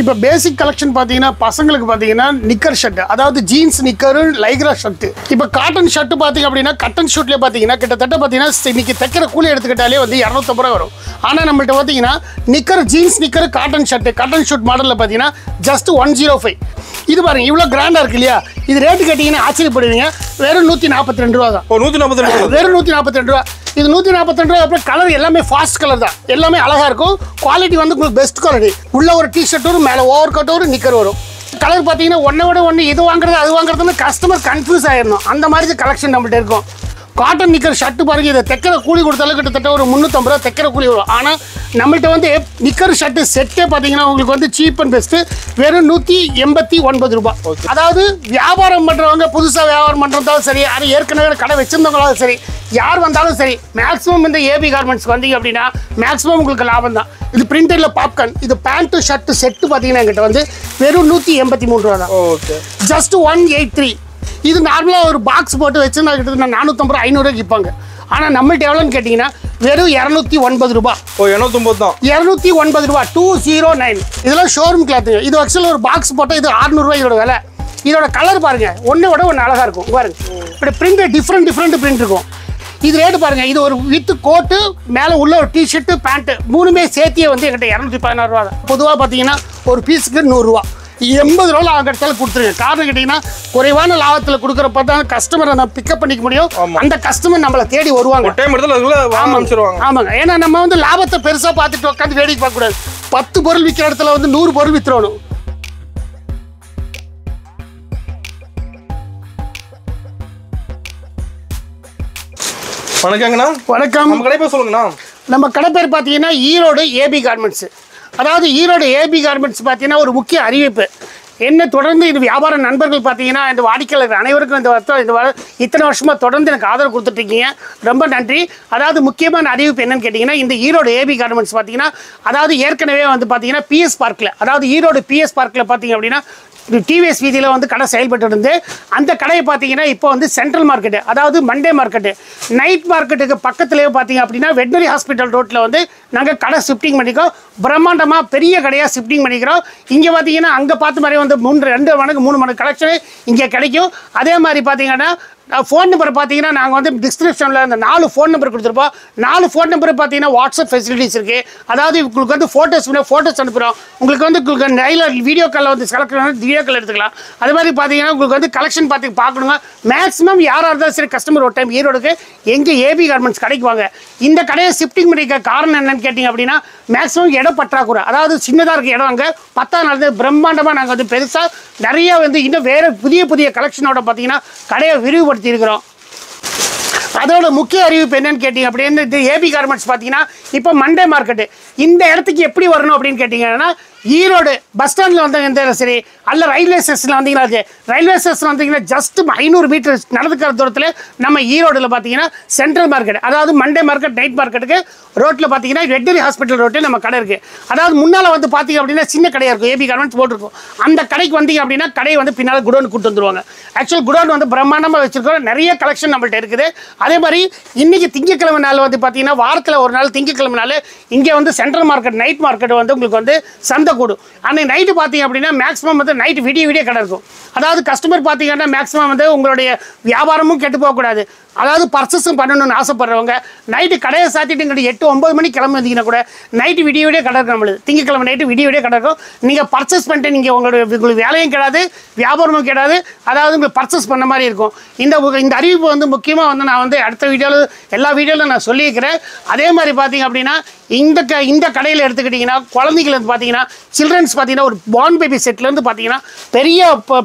இப்போ பேசிக் கலெக்ஷன் பார்த்தீங்கன்னா பசங்களுக்கு பார்த்தீங்கன்னா நிக்கர் ஷர்ட் அதாவது ஜீன்ஸ் நிக்கரு லைக்ரா ஷர்ட் இப்போ காட்டன் ஷர்ட் பார்த்தீங்க அப்படின்னா கட்டன் ஷூட்லேயே பார்த்தீங்கன்னா கிட்டத்தட்ட பார்த்தீங்கன்னா இன்னைக்கு தைக்கிற கூலி எடுத்துக்கிட்டாலே வந்து இரநூத்தம்பது ரூபா வரும். ஆனால் நம்மள்ட்ட பார்த்தீங்கன்னா nicker jeans nicker cotton shirt cotton suit மாடலில் பார்த்தீங்கன்னா ஜஸ்ட் ஒன் ஜீரோ ஃபைவ் இது பாருங்க இவ்வளோ கிராண்டாக இருக்கு இல்லையா? இது ரேட்டு கேட்டிங்கன்னா ஆச்சரியப்படுவீங்க. வெறும் நூற்றி நாற்பத்தி ரெண்டு ரூபா தான். நூற்றி நாற்பத்தி ரெண்டு வெறும் நூற்றி நாற்பத்தி ரெண்டு ரூபா. இது நூற்றி நாற்பத்தி ரூபா அப்புறம் கலர் எல்லாமே ஃபாஸ்ட் கலர் தான். எல்லாமே அழகாக இருக்கும். குவாலிட்டி வந்து உங்களுக்கு பெஸ்ட் குவாலிட்டி உள்ள ஒரு டிஷர்ட் வரும் மேலே ஓவர் கோட் வரும் நிக்கர் வரும். கலர் பார்த்தீங்கன்னா ஒன்றை விட ஒன்று இது வாங்குறது அது வாங்குறதுன்னு கஸ்டமர் கன்ஃபியூஸ் ஆயிடணும். அந்த மாதிரி கலெக்ஷன் நம்மள்ட்ட இருக்கும். காட்டன் நிக்கர் ஷர்ட் பாருங்க இதை தைக்கிற கூலி கொடுத்தாலும் கிட்டத்தட்ட ஒரு முந்நூற்றம்பது ரூபா தைக்கிற கூலி வரும். ஆனால் நம்மள்ட்ட வந்து நிக்கர் ஷர்ட் செட்டே பார்த்தீங்கன்னா உங்களுக்கு வந்து சீப் அண்ட் பெஸ்ட்டு வெறும் நூற்றி எண்பத்தி ஒன்பது ரூபாய் அதாவது வியாபாரம் பண்ணுறவங்க புதுசாக வியாபாரம் பண்ணுறதாலும் சரி அது ஏற்கனவே கடை வச்சிருந்தவங்களாலும் சரி யார் வந்தாலும் சரி மேக்ஸிமம் இந்த ஏபி கார்மெண்ட்ஸ் வந்தீங்க அப்படின்னா மேக்ஸிமம் உங்களுக்கு லாபம் தான். இது பிரிண்டரில் பாப்கார்ன் இது பேண்ட்டு ஷர்ட் செட்டு பார்த்தீங்கன்னா எங்கிட்ட வந்து வெறும் நூற்றி எண்பத்தி மூணு ரூபா தான். Okay. Just one eight three இது நார்மலாக ஒரு பாக்ஸ் போட்டு வச்சு நான் கிட்டத்தட்ட நானூற்றம்பது ரூபா ஐநூறுரூவா விற்பாங்க. ஆனால் நம்மள்ட்ட எவ்வளோன்னு கேட்டிங்கன்னா வெறும் இரநூத்தி ஒன்பது ரூபாய் ஓ எண்ணூத்தொம்பது தான். இரநூத்தி ஒன்பது ரூபா டூ ஜீரோ நைன் இதெல்லாம் ஷோரூம் கிளாத்துங்க இது ஆக்சுவலாக ஒரு பாக்ஸ் போட்டால் இது அறுநூறுவா இதோட விலை. இதோட கலர் பாருங்க. ஒன்று விட ஒன்று அழகாக இருக்கும். பாருங்க. இப்படி பிரிண்ட் டிஃப்ரெண்ட் டிஃப்ரெண்ட் பிரிண்ட் இருக்கும். இது ரேட்டு பாருங்க. இது ஒரு வித் கோட்டு மேலே உள்ள ஒரு டிஷர்ட்டு பேண்ட்டு மூணுமே சேர்த்தியே வந்து எங்கிட்ட இரநூத்தி பதினாறு ரூபா தான். பொதுவாக பார்த்தீங்கன்னா ஒரு பீஸுக்கு நூறுரூவா எண்பது ரூபா ஆகிறதால கொடுத்துருங்க. காரணம் கேட்டிங்கன்னா குறைவான லாபத்தில் கொடுக்குறப்ப தான் கஸ்டமரை நான் பிக்கப் பண்ணிக்க முடியும். அந்த கஸ்டமர் நம்மளை தேடி வருவாங்க. ஒரு டைம் அமைச்சிருவாங்க ஆமாங்க. ஏன்னா நம்ம வந்து லாபத்தை பெருசா பார்த்துட்டு உட்காந்து வேடிக்கை பார்க்க கூடாது. பத்து பொருள் விற்கிற இடத்துல வந்து நூறு பொருள் வித்துறணும். வணக்கங்கண்ணா. வணக்கம். நம்ம கடை பேர் சொல்லுங்கண்ணா. நம்ம கடை பேர் பார்த்தீங்கன்னா ஈரோடு ஏபி கார்மெண்ட்ஸ் அதாவது ஈரோடு ஏபி கார்மெண்ட்ஸ் பார்த்தீங்கன்னா ஒரு முக்கிய அறிவிப்பு. என்ன தொடர்ந்து இது வியாபார நண்பர்கள் பார்த்தீங்கன்னா இந்த வாடிக்கையாளர் அனைவருக்கும் இந்த வருத்தம் இந்த இத்தனை வருஷமாக தொடர்ந்து எனக்கு ஆதரவு கொடுத்துட்ருக்கீங்க. ரொம்ப நன்றி. அதாவது முக்கியமான அறிவிப்பு என்னன்னு கேட்டிங்கன்னா இந்த ஈரோடு ஏபி கார்மெண்ட்ஸ் பார்த்தீங்கன்னா அதாவது ஏற்கனவே வந்து பார்த்தீங்கன்னா பிஎஸ் பார்க்கில் அதாவது ஈரோடு பிஎஸ் பார்க்கில் பார்த்தீங்க அப்படின்னா டிவிஎஸ் வீதியில் வந்து கடை செயல்பட்டு இருந்து அந்த கடையை பார்த்தீங்கன்னா இப்போ வந்து சென்ட்ரல் மார்க்கெட்டு அதாவது மண்டே மார்க்கெட்டு நைட் மார்க்கெட்டுக்கு பக்கத்துலேயே பார்த்தீங்க அப்படின்னா வெட்னரி ஹாஸ்பிட்டல் ரோட்டில் வந்து நாங்கள் கடை ஷிஃப்டிங் பண்ணிக்கோ பிரம்மாண்டமாக பெரிய கடையாக ஷிஃப்டிங் பண்ணிக்கிறோம். இங்கே பார்த்தீங்கன்னா அங்கே பார்த்த மாதிரி வந்து மூன்று ரெண்டு மணிக்கு மூணு மணிக்கு கலெக்ஷன் இங்கே கிடைக்கும். அதே மாதிரி பார்த்தீங்கன்னா ஃபோன் நம்பர் பார்த்தீங்கன்னா நாங்கள் வந்து டிஸ்கிரிப்ஷனில் இந்த நாலு ஃபோன் நம்பர் கொடுத்துருப்போம். நாலு ஃபோன் நம்பர் பார்த்தீங்கன்னா வாட்ஸ்அப் ஃபெசிலிட்டிஸ் இருக்குது அதாவது உங்களுக்கு வந்து ஃபோட்டோஸ் ஃபோட்டோஸ் அனுப்புகிறோம் உங்களுக்கு வந்து உங்களுக்கு நைல வீடியோ காலில் வந்து செலக்ட் வீடியோ கால் எடுத்துக்கலாம். அது மாதிரி பார்த்தீங்கன்னா உங்களுக்கு வந்து கலெக்ஷன் பார்த்து பார்க்கணுங்க மேக்ஸிமம் யாராக இருந்தாலும் சரி கஸ்டமர் ஒரு டைம் ஈரோடுக்கு எங்கே ஏபி கார்மெண்ட்ஸ் கடைக்கு வாங்க. இந்த கடையை ஷிஃப்டிங் பண்ணிக்க காரணம் என்னன்னு கேட்டிங்க அப்படின்னா மேக்ஸிமம் இடம் பற்றாக்குறை. அதாவது சின்னதாக இருக்க இடம் அங்கே. பத்தாம் நாள் பிரம்மாண்டமாக நாங்கள் வந்து பெருசாக நிறைய வந்து இன்னும் வேறு புதிய புதிய கலெக்ஷனோட பார்த்தீங்கன்னா கடையை விரிவுபடுத்த இருக்கிறோம் அதோட முக்கிய அறிவிப்பு என்னன்னு கேட்டிங்க அப்படின்னு ஏபி கார்மெண்ட்ஸ் பார்த்தீங்கன்னா இப்போ மண்டே மார்க்கெட்டு இந்த இடத்துக்கு எப்படி வரணும் அப்படின்னு கேட்டிங்கன்னா ஈரோடு பஸ் ஸ்டாண்டில் வந்தீங்கன்னா சரி? அல்ல ரயில்வே ஸ்டேஷனில் வந்தீங்கன்னா ரயில்வே ஸ்டேஷன் வந்தீங்கன்னா ஜஸ்ட் ஐநூறு மீட்டர் நடந்துக்கிற தூரத்தில் நம்ம ஈரோடில் பார்த்தீங்கன்னா சென்ட்ரல் மார்க்கெட் அதாவது மண்டே மார்க்கெட் நைட் மார்க்கெட்டுக்கு ரோட்டில் பார்த்தீங்கன்னா வெட்டரி ஹாஸ்பிட்டல் ரோட்டில் நம்ம கடை இருக்குது அதாவது முன்னால் வந்து பார்த்தீங்க அப்படின்னா சின்ன கடையாக இருக்கும். ஏபி கார்மெண்ட்ஸ் போட்டிருக்கும். அந்த கடைக்கு வந்தீங்க அப்படின்னா கடையை வந்து பின்னால் குடோன் கூட்டு வந்துருவாங்க. ஆக்சுவல் குடோன் வந்து பிரம்மாண்டமாக வச்சிருக்கோம் நிறைய கலெக்ஷன் நம்மள்ட்ட இருக்குது. அதே மாதிரி இன்றைக்கி திங்கக்கிழமை நாள் வந்து பார்த்தீங்கன்னா வாரத்தில் ஒரு நாள் திங்கக்கிழமை நாள் இங்கே வந்து சென்ட்ரல் மார்க்கெட் நைட் மார்க்கெட் வந்து உங்களுக்கு வந்து சந்தை கூடும் அன்றைக்கி நைட்டு பார்த்தீங்க அப்படின்னா மேக்ஸிமம் வந்து நைட் விடிய விடிய கடை இருக்கும். அதாவது கஸ்டமர் பார்த்தீங்கன்னா மேக்ஸிமம் வந்து உங்களுடைய வியாபாரமும் கெட்டு போகக்கூடாது. அதாவது பர்ச்சேஸும் பண்ணணும்னு ஆசைப்படுறவங்க நைட்டு கடையை சாத்திட்டு எட்டு ஒம்பது மணிக்கு கிளம்பி வந்தீங்கன்னா கூட நைட்டு விடிய விடிய கடை இருக்கும் நம்மளுக்கு திங்கக்கிழமை நைட்டு விடிய விடிய கடை இருக்கும் நீங்கள் பர்ச்சேஸ் பண்ணிட்டு நீங்கள் உங்களுடைய உங்களுக்கு வேலையும் கிடையாது வியாபாரமும் கிடையாது அதாவது உங்களுக்கு பர்ச்சேஸ் பண்ண மாதிரி இருக்கும். இந்த இந்த அறிவிப்பு வந்து முக்கியமாக வந்து நான் வந்து அடுத்த வீடியோவில் எல்லா வீடியோவிலும் நான் சொல்லியிருக்கிறேன். அதே மாதிரி பார்த்தீங்க அப்படின்னா இந்த க இந்த கடையில் எடுத்துக்கிட்டிங்கன்னா குழந்தைகள் வந்து பார்த்தீங்கன்னா சில்ட்ரன்ஸ் பார்த்தீங்கன்னா ஒரு பார்ன் பேபி செட்லேருந்து பார்த்தீங்கன்னா பெரிய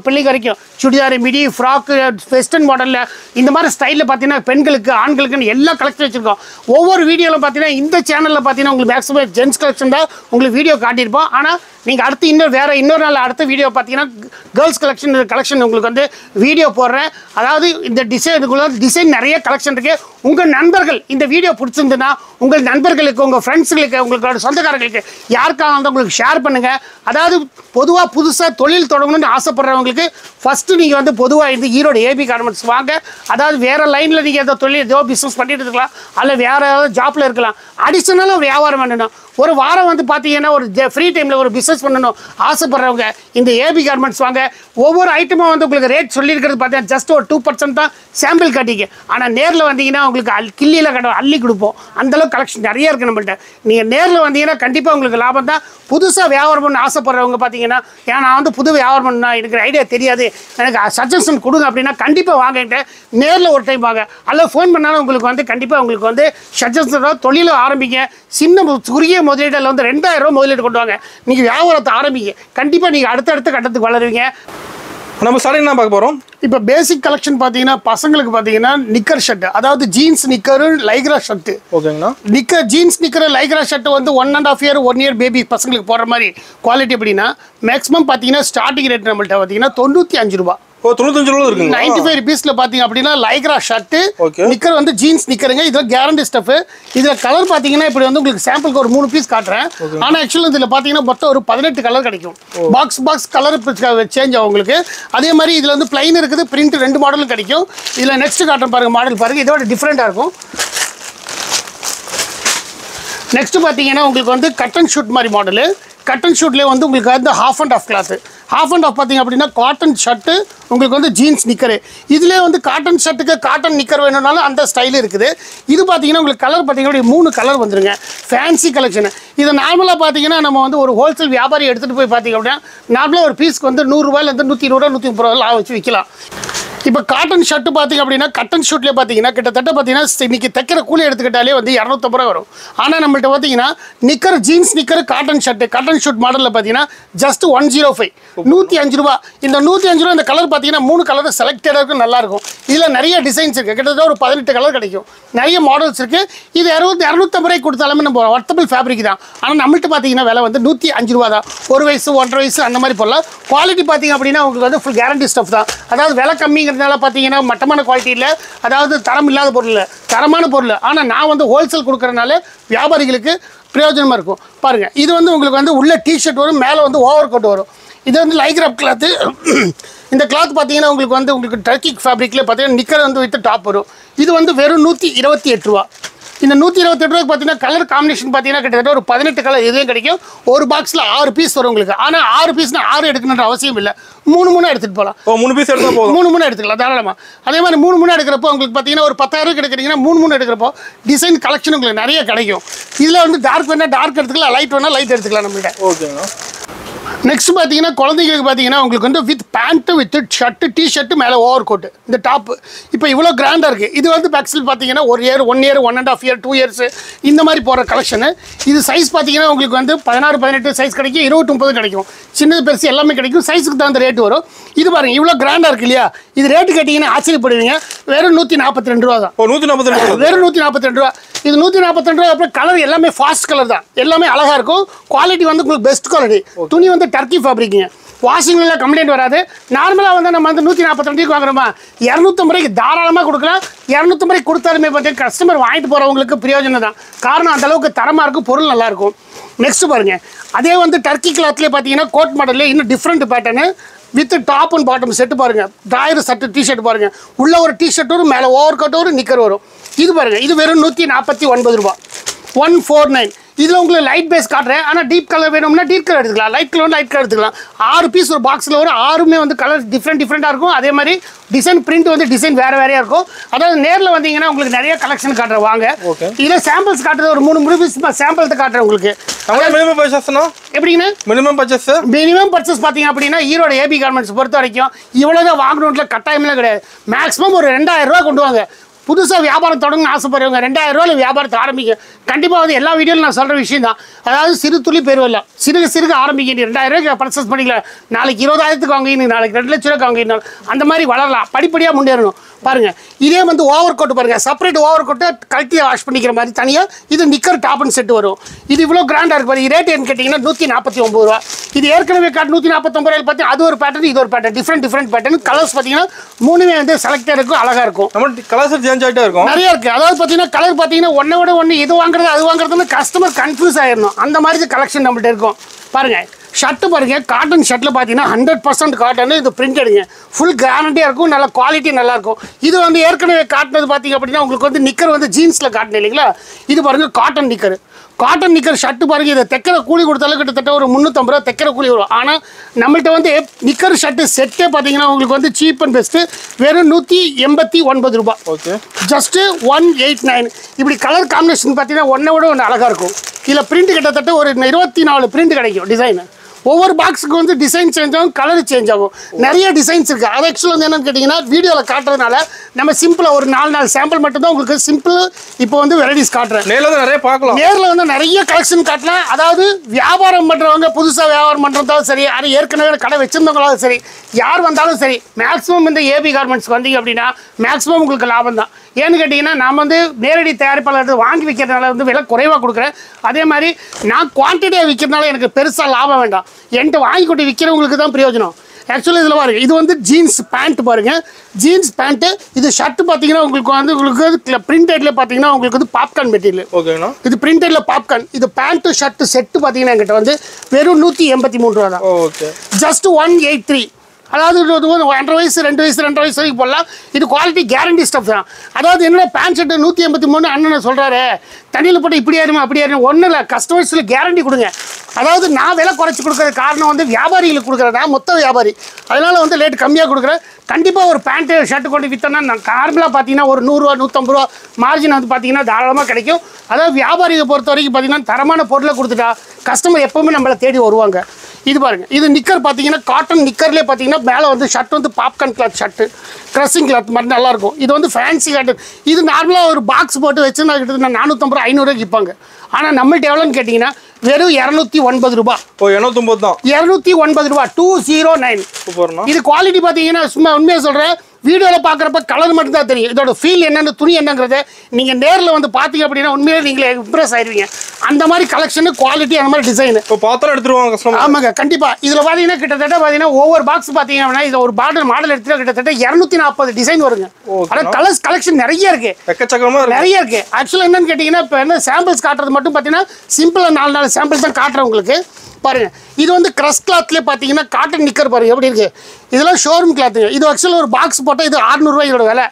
பிள்ளைங்க வரைக்கும் சுடிதார் மிடி ஃப்ராக்கு வெஸ்டர்ன் மாடலில் இந்த மாதிரி ஸ்டைலில் பார்த்து பார்த்தீங்கன்னா பெண்களுக்கு ஆண்களுக்குன்னு எல்லா கலெக்ஷன் வச்சுருக்கோம். ஒவ்வொரு வீடியோவில் பார்த்தீங்கன்னா இந்த சேனலில் பார்த்தீங்கன்னா உங்களுக்கு மேக்ஸிமம் ஜென்ஸ் கலெக்ஷன் தான் உங்களுக்கு வீடியோ காட்டியிருப்போம். ஆனால் நீங்கள் அடுத்து இன்னொரு வேறு இன்னொரு நாள் அடுத்த வீடியோ பார்த்தீங்கன்னா கேர்ள்ஸ் கலெக்ஷன் கலெக்ஷன் உங்களுக்கு வந்து வீடியோ போடுறேன். அதாவது இந்த டிசைனுக்குள்ள டிசைன் நிறைய கலெக்ஷன் இருக்குது உங்கள் நண்பர்கள் இந்த வீடியோ பிடிச்சிருந்துன்னா உங்கள் நண்பர்களுக்கு உங்கள் ஃப்ரெண்ட்ஸுகளுக்கு உங்களோட சொந்தக்காரர்களுக்கு யாருக்காக வந்து உங்களுக்கு ஷேர் பண்ணுங்கள் அதாவது பொதுவாக புதுசாக தொழில் தொடங்கணும்னு ஆசைப்படுறவங்களுக்கு ஃபஸ்ட்டு நீங்கள் வந்து பொதுவாக இருந்து ஈரோடு ஏபி கார்மெண்ட்ஸ் வாங்க. அதாவது வேறு லைனில் நீங்கள் ஏதோ தொழில் ஏதோ பிஸ்னஸ் பண்ணிட்டு இருக்கலாம். அல்ல வேறு ஏதாவது ஜாப்பில் இருக்கலாம். அடிஷ்னலாக வியாபாரம் பண்ணணும் ஒரு வாரம் வந்து பார்த்தீங்கன்னா ஒரு ஃப்ரீ டைமில் ஒரு பிஸ்னஸ் பண்ணணும். ஆசைப்படுறவங்க இந்த ஏபி கார்மெண்ட்ஸ் வாங்க. ஒவ்வொரு ஐட்டமும் வந்து உங்களுக்கு ரேட் சொல்லியிருக்கிறது பார்த்தீங்கன்னா ஜஸ்ட் ஒரு டூ பர்சன்ட் தான் சாம்பிள் காட்டிங்க. ஆனால் நேரில் வந்தீங்கன்னா உங்களுக்கு அல் கிள்ளியில் கடை அள்ளி கொடுப்போம். அந்தளவுக்கு கலெக்ஷன் நிறைய இருக்குது நம்மள்ட்ட. நீங்கள் நேரில் வந்தீங்கன்னா கண்டிப்பாக உங்களுக்கு லாபம் தான். புதுசாக வியாபாரம் பண்ண ஆசைப்படுறவங்க பார்த்தீங்கன்னா ஏன்னா நான் வந்து புது வியாபாரம் பண்ணால் எனக்கு ஐடியா தெரியாது. எனக்கு சஜஷன் கொடுங்க அப்படின்னா கண்டிப்பாக வாங்கிட்டு நேரில் ஒரு டைம் வாங்க. அல்லது ஃபோன் பண்ணாலும் உங்களுக்கு வந்து கண்டிப்பாக உங்களுக்கு வந்து சஜஷன் தொழிலை ஆரம்பிங்க. சின்ன குறுகிய குறுகிய முதலீட்டில் வந்து ரெண்டாயிரம் ரூபா முதலீடு கொண்டு வாங்க. நீங்கள் வியாபாரத்தை ஆரம்பிங்க. கண்டிப்பாக நீங்கள் அடுத்தடுத்த கட்டத்துக்கு வளருவீங்க. நம்ம ஸ்டார்டிங் என்ன பார்க்க போறோம்? இப்போ பேசிக் கலெக்ஷன் பார்த்தீங்கன்னா பசங்களுக்கு பார்த்தீங்கன்னா நிக்கர் ஷர்ட் அதாவது ஜீன்ஸ் நிக்கரு லைக்ரா ஷர்ட்டு ஓகேங்கண்ணா. நிக்கர் ஜீன்ஸ் நிக்கிற லைக்ரா ஷர்ட் வந்து one and half year one year baby பசங்களுக்கு போடுற மாதிரி குவாலிட்டி எப்படின்னா மேக்ஸிமம் பார்த்தீங்கன்னா ஸ்டார்டிங் ரேட் நம்மள்ட்ட பார்த்தீங்கன்னா தொண்ணூற்றி அஞ்சு ரூபா ஓ தொண்ணூத்தஞ்சு ரூபா இருக்குங்க நைன்டி ஃபைவ் ருபீஸில் பார்த்தீங்க அப்படின்னா லைக்ரா Okay. நிக்கர் வந்து ஜீன்ஸ் நிக்கருங்க இதில் கேரண்டி ஸ்டஃப் இதில் கலர் பார்த்தீங்கன்னா இப்படி வந்து உங்களுக்கு சாம்பிளுக்கு ஒரு மூணு பீஸ் காட்டுறேன். ஆனால் ஆக்சுவலாக இதில் பார்த்தீங்கன்னா மொத்தம் ஒரு பதினெட்டு கலர் கிடைக்கும். பாக்ஸ் பாக்ஸ் கலர் சேஞ்ச் ஆகும் உங்களுக்கு. அதே மாதிரி இதில் வந்து பிளைன் இருக்குது பிரிண்ட் ரெண்டு மாடலும் கிடைக்கும். இதில் நெக்ஸ்ட் காட்டுறேன் பாருங்க மாடல் பாருங்க. இதோட டிஃப்ரெண்ட்டாக இருக்கும். நெக்ஸ்ட் பார்த்தீங்கன்னா உங்களுக்கு வந்து கட்டன் ஷூட் மாதிரி மாடலு கட்டன் ஷூட்லேயே வந்து உங்களுக்கு வந்து half and half cloth half and half பார்த்தீங்க அப்படின்னா காட்டன் ஷர்ட்டு உங்களுக்கு வந்து ஜீன்ஸ் நிக்கரு. இதுலேயே வந்து காட்டன் ஷர்ட்டுக்கு காட்டன் நிக்கர் வேணும்னாலும் அந்த ஸ்டைல் இருக்குது. இது பார்த்தீங்கன்னா உங்களுக்கு கலர் பார்த்தீங்கன்னா மூணு கலர் வந்துருங்க. ஃபேன்சி கலெக்ஷன் இதை நார்மலாக பார்த்தீங்கன்னா நம்ம வந்து ஒரு ஹோல்சேல் வியாபாரி எடுத்துகிட்டு போய் பார்த்தீங்க அப்படின்னா நார்மலாக ஒரு பீஸ்க்கு வந்து நூறுரூவாயிலேருந்து நூற்றி இருபது ரூபா நூற்றி முப்பது ரூபா லாபம் வச்சு விற்கலாம் இப்போ காட்டன் ஷர்ட்டு பார்த்தீங்க அப்படின்னா கட்டன் ஷூட்லேயே பார்த்தீங்கன்னா கிட்டத்தட்ட பார்த்தீங்கன்னா இன்றைக்கி தைக்கிற கூலி எடுத்துக்கிட்டாலே வந்து இரநூத்தம்பது ரூபா வரும். ஆனால் நம்மள்ட்ட பார்த்தீங்கன்னா nicker jeans nicker cotton shirt cotton suit மாடலில் பார்த்தீங்கன்னா ஜஸ்ட் ஒன் ஜீரோ ஃபைவ் நூற்றி அஞ்சு ரூபா. இந்த நூற்றி அஞ்சு ரூபா இந்த கலர் பார்த்தீங்கன்னா மூணு கலர் செலக்டடாக இருக்கும் நல்லா இருக்கும். இதில் நிறைய டிசைன்ஸ் இருக்குது கிட்டத்தட்ட ஒரு பதினெட்டு கலர் கிடைக்கும். நிறைய மாடல்ஸ் இருக்குது இது இரநூத்தி இரநூத்தம்பது ரூபாய்க்கு கொடுத்தாலுமே நம்ம ஒர்த்தபிள் ஃபேப்ரிக் தான். ஆனால் நம்மள்ட்ட பார்த்தீங்கன்னா விலை வந்து நூற்றி அஞ்சு ரூபா தான். ஒரு வயசு ஒன்றரை வயசு அந்த மாதிரி போடலாம். குவாலிட்டி பார்த்தீங்க அப்படின்னா உங்களுக்கு வந்து ஃபுல் கேரண்டி ஸ்டஃப் தான். அதாவது விலை கம்மிங்கிறதுனால பார்த்தீங்கன்னா மட்டமான குவாலிட்டி இல்லை. அதாவது தரம் இல்லாத பொருள் இல்லை. தரமான பொருள் ஆனால் நான் வந்து ஹோல்சேல் கொடுக்குறதுனால வியாபாரிகளுக்கு பிரயோஜனமாக இருக்கும். பாருங்கள் இது வந்து உங்களுக்கு வந்து உள்ள டிஷர்ட் வரும் மேலே வந்து ஓவர் கோட் வரும். இது வந்து லைக்ராப் கிளாத்து இந்த கிளாத் பார்த்தீங்கன்னா உங்களுக்கு வந்து உங்களுக்கு டர்க்கிக் ஃபேப்ரிக்கில் பார்த்தீங்கன்னா நிக்கர் வந்து வித் டாப் வரும். இது வந்து வெறும் நூற்றி இருபத்தி எட்டு ரூபா. இந்த நூற்றி இருபத்தெட்டு ரூபாய்க்கு பார்த்தீங்கன்னா கலர் காம்பினேஷன் பார்த்தீங்கன்னா கிட்டத்தட்ட ஒரு பதினெட்டு கலர் இதுவும் கிடைக்கும். ஒரு பாக்ஸில் ஆறு பீஸ் வரும் உங்களுக்கு. ஆனால் ஆறு பீஸ்னால் ஆறு எடுக்கணுன்ற அவசியம் இல்லை. மூணு மூணு எடுத்துகிட்டு போகலாம் ஓ மூணு பீஸ் எடுத்தா போதும். மூணு மூணு எடுத்துக்கலாம். தாராளமாக அதே மாதிரி மூணு மூணு எடுக்கிறப்போ உங்களுக்கு பார்த்தீங்கன்னா ஒரு பத்தாயிரம் எடுக்கிறீங்கன்னா மூணு மூணு எடுக்கிறப்போ டிசைன் கலெக்ஷன் உங்களுக்கு நிறைய கிடைக்கும். இதில் வந்து டார்க் வேணால் டார்க் எடுத்துக்கலாம் லைட் வேணால் லைட் எடுத்துக்கலாம் நம்மள்ட்ட. ஓகேங்கண்ணா நெக்ஸ்ட் பார்த்தீங்கன்னா குழந்தைங்களுக்கு பார்த்தீங்கன்னா உங்களுக்கு வந்து with pant with shirt T shirt மேலே ஓவர் கோட்டு இந்த டாப்பு இப்போ இவ்வளோ கிராண்டாக இருக்குது இது வந்து பேக்ஸில் பார்த்தீங்கன்னா ஒரு year one year one and half year two years இந்த மாதிரி போகிற கலெக்ஷனு இது சைஸ் பார்த்தீங்கன்னா உங்களுக்கு வந்து பதினாறு பதினெட்டு சைஸ் கிடைக்கும். இருபத்தி முப்பது கிடைக்கும். சின்னது பெருசு எல்லாமே கிடைக்கும். சைஸுக்கு தகுந்த ரேட்டு வரும். இது பாருங்க இவ்வளோ கிராண்டாக இருக்கு இல்லையா? இது ரேட்டு கேட்டிங்கன்னா ஆச்சரியப்படுவீங்க. வெறும் நூற்றி நாற்பத்தி ரெண்டு ரூபா தான். நூற்றி நாற்பத்தி ரெண்டு வெறும் நூற்றி நாற்பத்தி ரெண்டு ரூபா. இது நூற்றி நாற்பத்தி ரெண்டு ரூபா அப்புறம் கலர் எல்லாமே ஃபாஸ்ட் கலர் தான். எல்லாமே அழகாக இருக்கும். குவாலிட்டி வந்து உங்களுக்கு பெஸ்ட் குவாலிட்டி துணி வந்து டர்க்கி ஃபேப்ரிக்குங்க வாஷிங்கில் கம்ப்ளைண்ட் வராது. நார்மலாக வந்து நம்ம வந்து நூற்றி நாற்பத்தி ரெண்டுக்கு வாங்குறோமா? இரநூத்தம்பது ரூபாய்க்கு தாராளமாக கொடுக்கலாம். இரநூத்தம்பது ரூபாய்க்கு கொடுத்தாலுமே பார்த்தீங்கன்னா கஸ்டமர் வாங்கிட்டு போகிறவங்களுக்கு பிரயோஜனம் தான். காரணம் அந்தளவுக்கு தரமாக இருக்கும் பொருள் நல்லாயிருக்கும் நெக்ஸ்ட் பாருங்க. அதே வந்து டர்க்கி கிளாத்லேயே பார்த்தீங்கன்னா கோட் மாடல்லே இன்னும் different pattern with top and bottom set பாருங்கள் டாயர் சட்டு டிஷர்ட் பாருங்கள் உள்ள ஒரு டிஷர்ட் வரும் மேலே ஓவர் கட் வரும் நிக்கர் வரும். இது பாருங்க. இது வெறும் நூற்றி நாற்பத்தி ஒன்பது ரூபா ஒன் ஃபோர் நைன் இதில் உங்களுக்கு லைட் பேஸ் காட்டுறேன். ஆனால் டீப் கலர் வேணும்னா டீப் கலர் எடுத்துக்கலாம். லைட் கலர் லைட் கலர் எடுத்துக்கலாம். ஆறு பீஸ் ஒரு பாக்ஸில் வரும். ஆறுமே வந்து கலர் டிஃப்ரெண்ட் டிஃப்ரெண்ட்டாக இருக்கும். அதே மாதிரி டிசைன் பிரிண்ட் வந்து டிசைன் வேறு வேறையாக இருக்கும். அதாவது நேரில் வந்தீங்கன்னா உங்களுக்கு நிறைய கலெக்ஷன் காட்டுறேன். வாங்க. இதில் சாம்பிள்ஸ் காட்டுறது ஒரு மூணு மூணு பீஸ் சாம்பிள்ஸ் காட்டுறேன் உங்களுக்கு. மினிமம் பர்ச்சேஸ்னா எப்படிங்கண்ணா? மினிமம் பர்ச்சேஸ் மினிமம் பர்ச்சேஸ் பார்த்தீங்க அப்படின்னா ஈரோடு ஏபி கார்மெண்ட்ஸ் பொறுத்த வரைக்கும் இவ்வளோதான் வாங்கணுன்ற கட்டாயம்லாம் கிடையாது. மேக்ஸிமம் ஒரு ரெண்டாயிரம் ரூபா கொண்டு வாங்க. புதுசாக வியாபாரம் தொடங்கணும்னு ஆசைப்படுறவங்க ரெண்டாயிரம் ரூபாயில் வியாபாரத்தை ஆரம்பிக்க கண்டிப்பாக வந்து எல்லா வீடியோவில் நான் சொல்கிற விஷயம் தான் அதாவது சிறு துளி பெருவல்ல சிறுக சிறுக ஆரம்பிக்க நீ ரெண்டாயிரம் ரூபாய்க்கு பர்ச்சேஸ் பண்ணிக்கலாம். நாளைக்கு இருபதாயிரத்துக்கு வாங்கினு நாளைக்கு ரெண்டு லட்ச ரூபாய்க்கு வாங்கினாலும் அந்த மாதிரி வளரலாம். படிப்படியாக முன்னேறணும். பாருங்க. இதே வந்து ஓவர் கோட் பாருங்க. செப்பரேட் ஓவர் கோட்டை கழட்டி வாஷ் பண்ணிக்கிற மாதிரி தனியாக இது நிக்கர் டாப்னு செட் வரும். இது இவ்வளோ கிராண்டாக இருக்கு பாருங்க. ரேட் என்ன கேட்டிங்கன்னா நூற்றி நாற்பத்தி ஒம்பது ரூபா. இது ஏற்கனவே காட்டு நூற்றி நாற்பத்தொம்பது ரூபாய் பார்த்து அது ஒரு பேட்டர்ன் இது ஒரு pattern different different pattern colours பார்த்தீங்கன்னா மூணுமே வந்து செலக்டாக இருக்கும் அழகாக இருக்கும். நம்ம கலர்ஸ் சேஞ்ச் ஆகிட்டே இருக்கும். நிறைய இருக்கு. அதாவது பார்த்தீங்கன்னா கலர் பார்த்தீங்கன்னா ஒன்றை விட ஒன்று இது வாங்குறது அது வாங்குறதுன்னு கஸ்டமர் கன்ஃபியூஸ் ஆயிடணும். அந்த மாதிரி கலெக்ஷன் நம்மள்ட்ட இருக்கும். பாருங்க. ஷர்ட்டு பாருங்க காட்டன் ஷர்ட்டில் பார்த்தீங்கன்னா ஹண்ட்ரட் பர்சன்ட் காட்டன் இது பிரிண்டடுங்க ஃபுல் கேரண்டியாக இருக்கும் நல்ல குவாலிட்டி நல்லா இருக்கும். இது வந்து ஏற்கனவே காட்டினது பார்த்தீங்க அப்படின்னா உங்களுக்கு வந்து நிக்கர் வந்து ஜீன்ஸில் காட்டினேன் இல்லைங்களா? இது பாருங்க cotton nicker cotton nicker shirt பாருங்க இதை தைக்கிற கூலி கொடுத்தாலும் கிட்டத்தட்ட ஒரு முந்நூற்றம்பது ரூபா தைக்கிற கூலி வரும். ஆனால் நம்மள்ட்ட வந்து நிக்கர் ஷர்ட்டு செட்டே பார்த்தீங்கன்னா உங்களுக்கு வந்து சீப் அண்ட் பெஸ்ட்டு வெறும் நூற்றி எண்பத்தி ஒன்பது ரூபாய் okay just one eight nine இப்படி கலர் காம்பினேஷன் பார்த்தீங்கன்னா ஒன்றை விட ஒன்று அழகாக இருக்கும். இதில் பிரிண்ட் கிட்டத்தட்ட ஒரு இருபத்தி நாலு பிரிண்ட் கிடைக்கும் டிசைனு ஒவ்வொரு பாக்ஸுக்கு வந்து டிசைன் சேஞ்ச் ஆகும் கலர் சேஞ்ச் ஆகும். நிறைய டிசைன்ஸ் இருக்குது அது ஆக்சுவலாக வந்து என்னன்னு கேட்டிங்கன்னா வீடியோவில் காட்டுறதுனால நம்ம சிம்பிளாக ஒரு நாலு நாலு சாம்பிள் மட்டும்தான் உங்களுக்கு சிம்பிள் இப்போ வந்து வெரைட்டிஸ் காட்டுறேன். நேர்ல நிறைய பார்க்கலாம். நேரில் வந்து நிறைய கலெக்ஷன் காட்டலாம் அதாவது வியாபாரம் பண்ணுறவங்க புதுசாக வியாபாரம் பண்ணுறதாலும் சரி அது ஏற்கனவே கடை வச்சிருந்தவங்களாலும் சரி யார் வந்தாலும் சரி மேக்ஸிமம் இந்த ஏபி கார்மெண்ட்ஸ் வந்தீங்க அப்படின்னா மேக்ஸிமம் உங்களுக்கு லாபம் தான் ஏன்னு கேட்டிங்கன்னா நான் வந்து நேரடி தயாரிப்பாளர் வாங்கி விற்கிறதுனால வந்து விலை குறைவாக கொடுக்குறேன். அதே மாதிரி நான் குவான்டிட்டியாக விற்கிறதுனால எனக்கு பெருசாக லாபம் வேண்டாம். என்கிட்ட வாங்கி கொண்டு விற்கிறவங்களுக்கு தான் பிரயோஜனம். ஆக்சுவலாக இதில் பாருங்க இது வந்து ஜீன்ஸ் பேண்ட் பாருங்க. ஜீன்ஸ் பேண்ட்டு இது ஷர்ட் பார்த்தீங்கன்னா உங்களுக்கு வந்து உங்களுக்கு பிரிண்டட்ல பார்த்தீங்கன்னா உங்களுக்கு வந்து பாப்கார்ன் மெட்டீரியல் ஓகேங்கண்ணா. இது பிரிண்டட்ல பாப்கார்ன் இது பேண்ட்டு ஷர்ட்டு செட்டு பார்த்தீங்கன்னா என்கிட்ட வந்து வெறும் நூற்றி எண்பத்தி மூணு ரூபா தான். Okay just one eight three அதாவது ஒரு ஒன்றரை வயசு ரெண்டு வயசு ரெண்டரை வயசு வரைக்கும் போடலாம். இது குவாலிட்டி கேரண்டி ஸ்டஃப் தான். அதாவது என்னோட பேண்ட் ஷர்ட்டு நூற்றி எண்பத்தி மூணு அண்ணன் சொல்கிறாரு தண்ணியில் போட்டு இப்படி ஆயிருமா அப்படி ஆயிருமா? ஒன்றும் இல்லை. கஸ்டமர்ஸில் கேரண்டி கொடுங்க. அதாவது நான் விலை குறைச்சி கொடுக்குற காரணம் வந்து வியாபாரிகளுக்கு கொடுக்குறதா மொத்த வியாபாரி. அதனால வந்து ரேட் கம்மியாக கொடுக்குறேன். கண்டிப்பாக ஒரு பேண்ட்டு ஷர்ட்டு கொண்டு விற்றோன்னா நான் நார்மலாக பார்த்தீங்கன்னா ஒரு நூறுரூவா நூற்றம்பது ரூபா மார்ஜின் வந்து பார்த்தீங்கன்னா தாராளமாக கிடைக்கும். அதாவது வியாபாரியை பொறுத்த வரைக்கும் பார்த்தீங்கன்னா தரமான பொருளை கொடுத்துட்டா கஸ்டமர் எப்போவுமே நம்மளை தேடி வருவாங்க. இது பாருங்கள் இது நிக்கர் பார்த்தீங்கன்னா காட்டன் நிக்கர்லேயே பார்த்தீங்கன்னா மேலே வந்து ஷர்ட் வந்து popcorn cloth shirt crushing cloth மாதிரி நல்லாயிருக்கும் இது வந்து ஃபேன்சி காட்டன் இது நார்மலாக ஒரு பாக்ஸ் போட்டு வச்சு நான் கிட்டத்தட்ட நானூற்றம்பது ரூபா ஐநூறுரூவாய்க்கு விற்பாங்க. ஆனால் நம்மள்ட்ட எவ்வளோன்னு கேட்டிங்கன்னா வெறும் இரநூத்தி ஒன்பது ரூபா. ஓ எண்ணூத்தொம்பது தான். இரநூத்தி ஒன்பது ரூபா டூ ஜீரோ நைன் இது குவாலிட்டி பார்த்தீங்கன்னா சும்மா உண்மையாக சொல்கிறேன் வீடியோவில் பார்க்குறப்ப கலர் மட்டும் தான் தெரியும். இதோட ஃபீல் என்னென்ன துணி என்னங்கிறத நீங்கள் நேரில் வந்து பார்த்தீங்க அப்படின்னா உண்மையிலே நீங்களே இம்ப்ரெஸ் ஆயிருவீங்க. அந்த மாதிரி கலெக்ஷனு குவாலிட்டி அந்த மாதிரி டிசைனு இப்போ பாத்திரம் எடுத்துருவாங்க ஆமாங்க கண்டிப்பா. இதுல பாத்தீங்கன்னா கிட்டத்தட்ட பாத்தீங்கன்னா ஒவ்வொரு பாக்ஸ் பாத்தீங்க அப்படின்னா இது ஒரு பாட்டில் மாடல் எடுத்துட்டா கிட்டத்தட்ட இருநூத்தி நாற்பது டிசைன் வருங்க. Okay. ஆனா கலர்ஸ் கலெக்ஷன் நிறைய இருக்கு. நிறைய இருக்கு. ஆக்சுவலாக என்னன்னு கேட்டிங்கன்னா இப்போ என்ன சாம்பிள்ஸ் காட்டுறது மட்டும் பார்த்தீங்கன்னா சிம்பிளாக நாலு நாலு சாம்பிள்ஸ் தான் காட்டுறேன் உங்களுக்கு. பாருங்க. இது வந்து கிரஸ் கிளாத்லேயே பார்த்தீங்கன்னா காட்டன் நிக்கர் பாருங்க. எப்படி இருக்கு? இதெல்லாம் ஷோரூம் கிளாத்துங்க இது ஆக்சுவலாக ஒரு பாக்ஸ் போட்டால் இது 600 ரூபாய் இதோட விலை.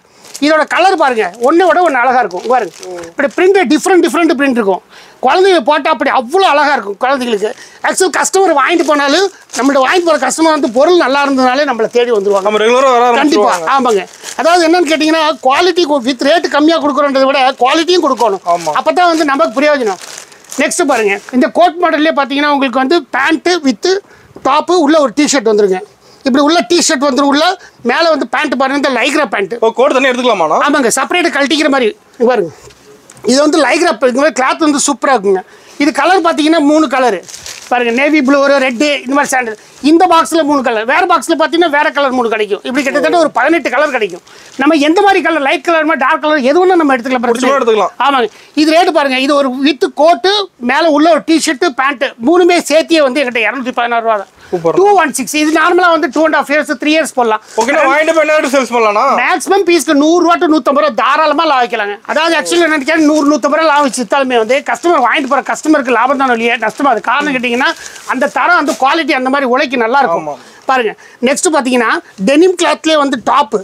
இதோட கலர் பாருங்க. ஒன்றை விட ஒன்று அழகா இருக்கும். பாருங்க. இப்படி பிரிண்ட் டிஃப்ரெண்ட் டிஃப்ரெண்ட் பிரிண்ட் இருக்கும். குழந்தைங்க போட்டால் அப்படி அவ்வளோ அழகா இருக்கும் குழந்தைங்களுக்கு. ஆக்சுவல் கஸ்டமர் வாங்கிட்டு போனாலும் நம்மள்ட்ட வாங்கிட்டு போகிற கஸ்டமர் வந்து பொருள் நல்லா இருந்ததுனாலே நம்மளை தேடி வந்துருவாங்க. நம்ம ரெகுலரா வர கண்டிப்பா. ஆரம்பிச்சிருவாங்க ஆமாங்க. அதாவது என்னன்னு கேட்டிங்கன்னா குவாலிட்டி வித் ரேட் கம்மியாக கொடுக்குறோன்றதை விட குவாலிட்டியும் கொடுக்கணும். அப்போ தான் வந்து நமக்கு பிரயோஜனம். நெக்ஸ்ட் பாருங்க. இந்த கோட் மாடல்லே பார்த்தீங்கன்னா உங்களுக்கு வந்து பேண்ட்டு வித்து டாப்பு உள்ள ஒரு டிஷர்ட் வந்துருங்க. இப்படி உள்ள டிஷர்ட் வந்துரும் உள்ள மேலே வந்து பேண்ட் பாருங்க இந்த லைக்ரா பேண்ட் கோட் தண்ணி எடுத்துக்கலாமாண்ணா? ஆமாங்க செப்பரேட் கழட்டிக்கிற மாதிரி. பாருங்க. இது வந்து லைக்ரா இந்த மாதிரி கிளாத் வந்து சூப்பராக இருக்குங்க. இது கலர் பார்த்தீங்கன்னா மூணு கலரு பாருங்க நேவி ப்ளூ ரெட்டு இந்த மாதிரி சாண்டல் இந்த பாக்ஸில் மூணு கலர் வேற பாக்ஸில் பார்த்தீங்கன்னா வேற கலர் மூணு கிடைக்கும். இப்படி கிட்டத்தட்ட ஒரு பதினெட்டு கலர் கிடைக்கும். நம்ம எந்த மாதிரி கலர் லைட் கலர் மாதிரி டார்க் கலர் எது நம்ம எடுத்துக்கலாம் எடுத்துக்கலாம். ஆமாங்க. இது ரேட்டு பாருங்க. இது ஒரு வித் கோட்டு மேலே உள்ள ஒரு டிஷர்ட்டு பேண்ட்டு மூணுமே சேர்த்தியே வந்து என்கிட்ட இரநூத்தி பதினாறு ரூபா தான். டூ ஒன் சிக்ஸ் இது நார்மலாக வந்து two and half years three years போடலாம். சேல்ஸ் பண்ணலாம்ண்ணா மேக்ஸிமம் பீஸ்க்கு நூறுரூவா டு நூற்றம்பது ரூபா தாராளமாக லாபம் வைக்கலாங்க. அதாவது ஆக்சுவலி என்ன நூறு நூற்றம்பது ரூபா லாபம் வச்சுத்தாலுமே வந்து கஸ்டமர் வாங்கிட்டு போகிற கஸ்டமருக்கு லாபம் தான் இல்லையே நஷ்டமா அது. காரணம் கேட்டிங்கன்னா அந்த தரம் அந்த குவாலிட்டி அந்த மாதிரி உழைக்கு நல்லா இருக்கும். பாருங்க நெக்ஸ்ட் பார்த்தீங்கன்னா டெனிம் கிளாத்லேயே வந்து டாப்பு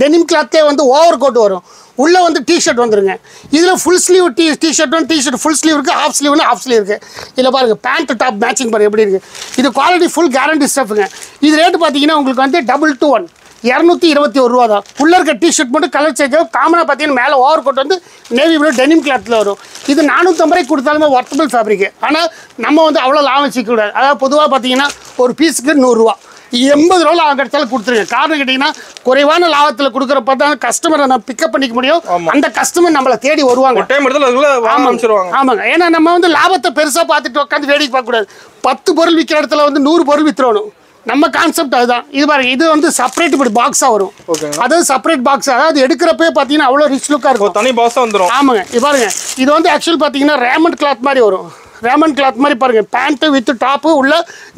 டெனிம் கிளாத்லேயே வந்து ஓவர் கோட் வரும். உள்ளே வந்து டிஷர்ட் வந்துருங்க. இதில் ஃபுல் ஸ்லீவ் டி டிஷர்ட்டும் டிஷர்ட் ஃபுல் ஸ்லீவ் இருக்குது ஹாஃப் ஸ்லீவ்னு ஹாஃப் ஸ்லீவ் இருக்குது இதில் பாருங்கள் பேண்ட் டாப் மேட்சிங் பாருங்க எப்படி இருக்குது இது குவாலிட்டி ஃபுல் கேரண்டி ஸ்டஃப்ங்க இது ரேட்டு பார்த்தீங்கன்னா உங்களுக்கு வந்து டபுள் டூ ஒன் இரநூத்தி இருபத்தி ஒரு ரூபா தான். உள்ள இருக்க டிஷர்ட் மட்டும் கலர் சேஞ்ச் ஆகும். காமனாக பார்த்தீங்கன்னா மேலே ஓவர் கோட் வந்து நேவி ப்ளூ டெனிம் கிளாத்தில் வரும். இது நானூற்றம்பது ரூபாய்க்கு கொடுத்தாலுமே ஒர்த்தபிள் ஃபேப்ரிக் ஆனால் நம்ம வந்து அவ்வளோ லாபம் வச்சுக்கூடாது அதாவது பொதுவாக பார்த்தீங்கன்னா ஒரு பீஸுக்கு நூறுரூவா எண்பது ரூபா லாபம் கிடைச்சாலும் கொடுத்துருங்க. காரணம் கேட்டிங்கன்னா குறைவான லாபத்தில் கொடுக்குறப்ப தான் கஸ்டமரை நம்ம பிக்கப் பண்ணிக்க முடியும். அந்த கஸ்டமர் நம்மளை தேடி வருவாங்க. டைம் ஆமாங்க. ஏன்னா நம்ம வந்து லாபத்தை பெருசாக பார்த்துட்டு உட்காந்து வேடிக்கை பார்க்கக்கூடாது. பத்து பொருள் விற்கிற இடத்துல வந்து நூறு பொருள் வித்துறணும். நம்ம கான்செப்ட் அதுதான். இது பாருங்க இது வந்து செப்பரேட் இப்படி பாக்ஸாக வரும். அதாவது செப்பரேட் பாக்ஸ் அதாவது எடுக்கிறப்பே பார்த்தீங்கன்னா அவ்வளோ ரிச் லுக்காக இருக்கும். தனி பாஸ் வந்துடும் ஆமாங்க. இது பாருங்க. இது வந்து ஆக்சுவல் பார்த்தீங்கன்னா ரேமண்ட் கிளாத் மாதிரி வரும். ரேமண்ட் கிளாத் மாதிரி பாருங்க. பேண்ட்டு வித் டாப்பு உள்ள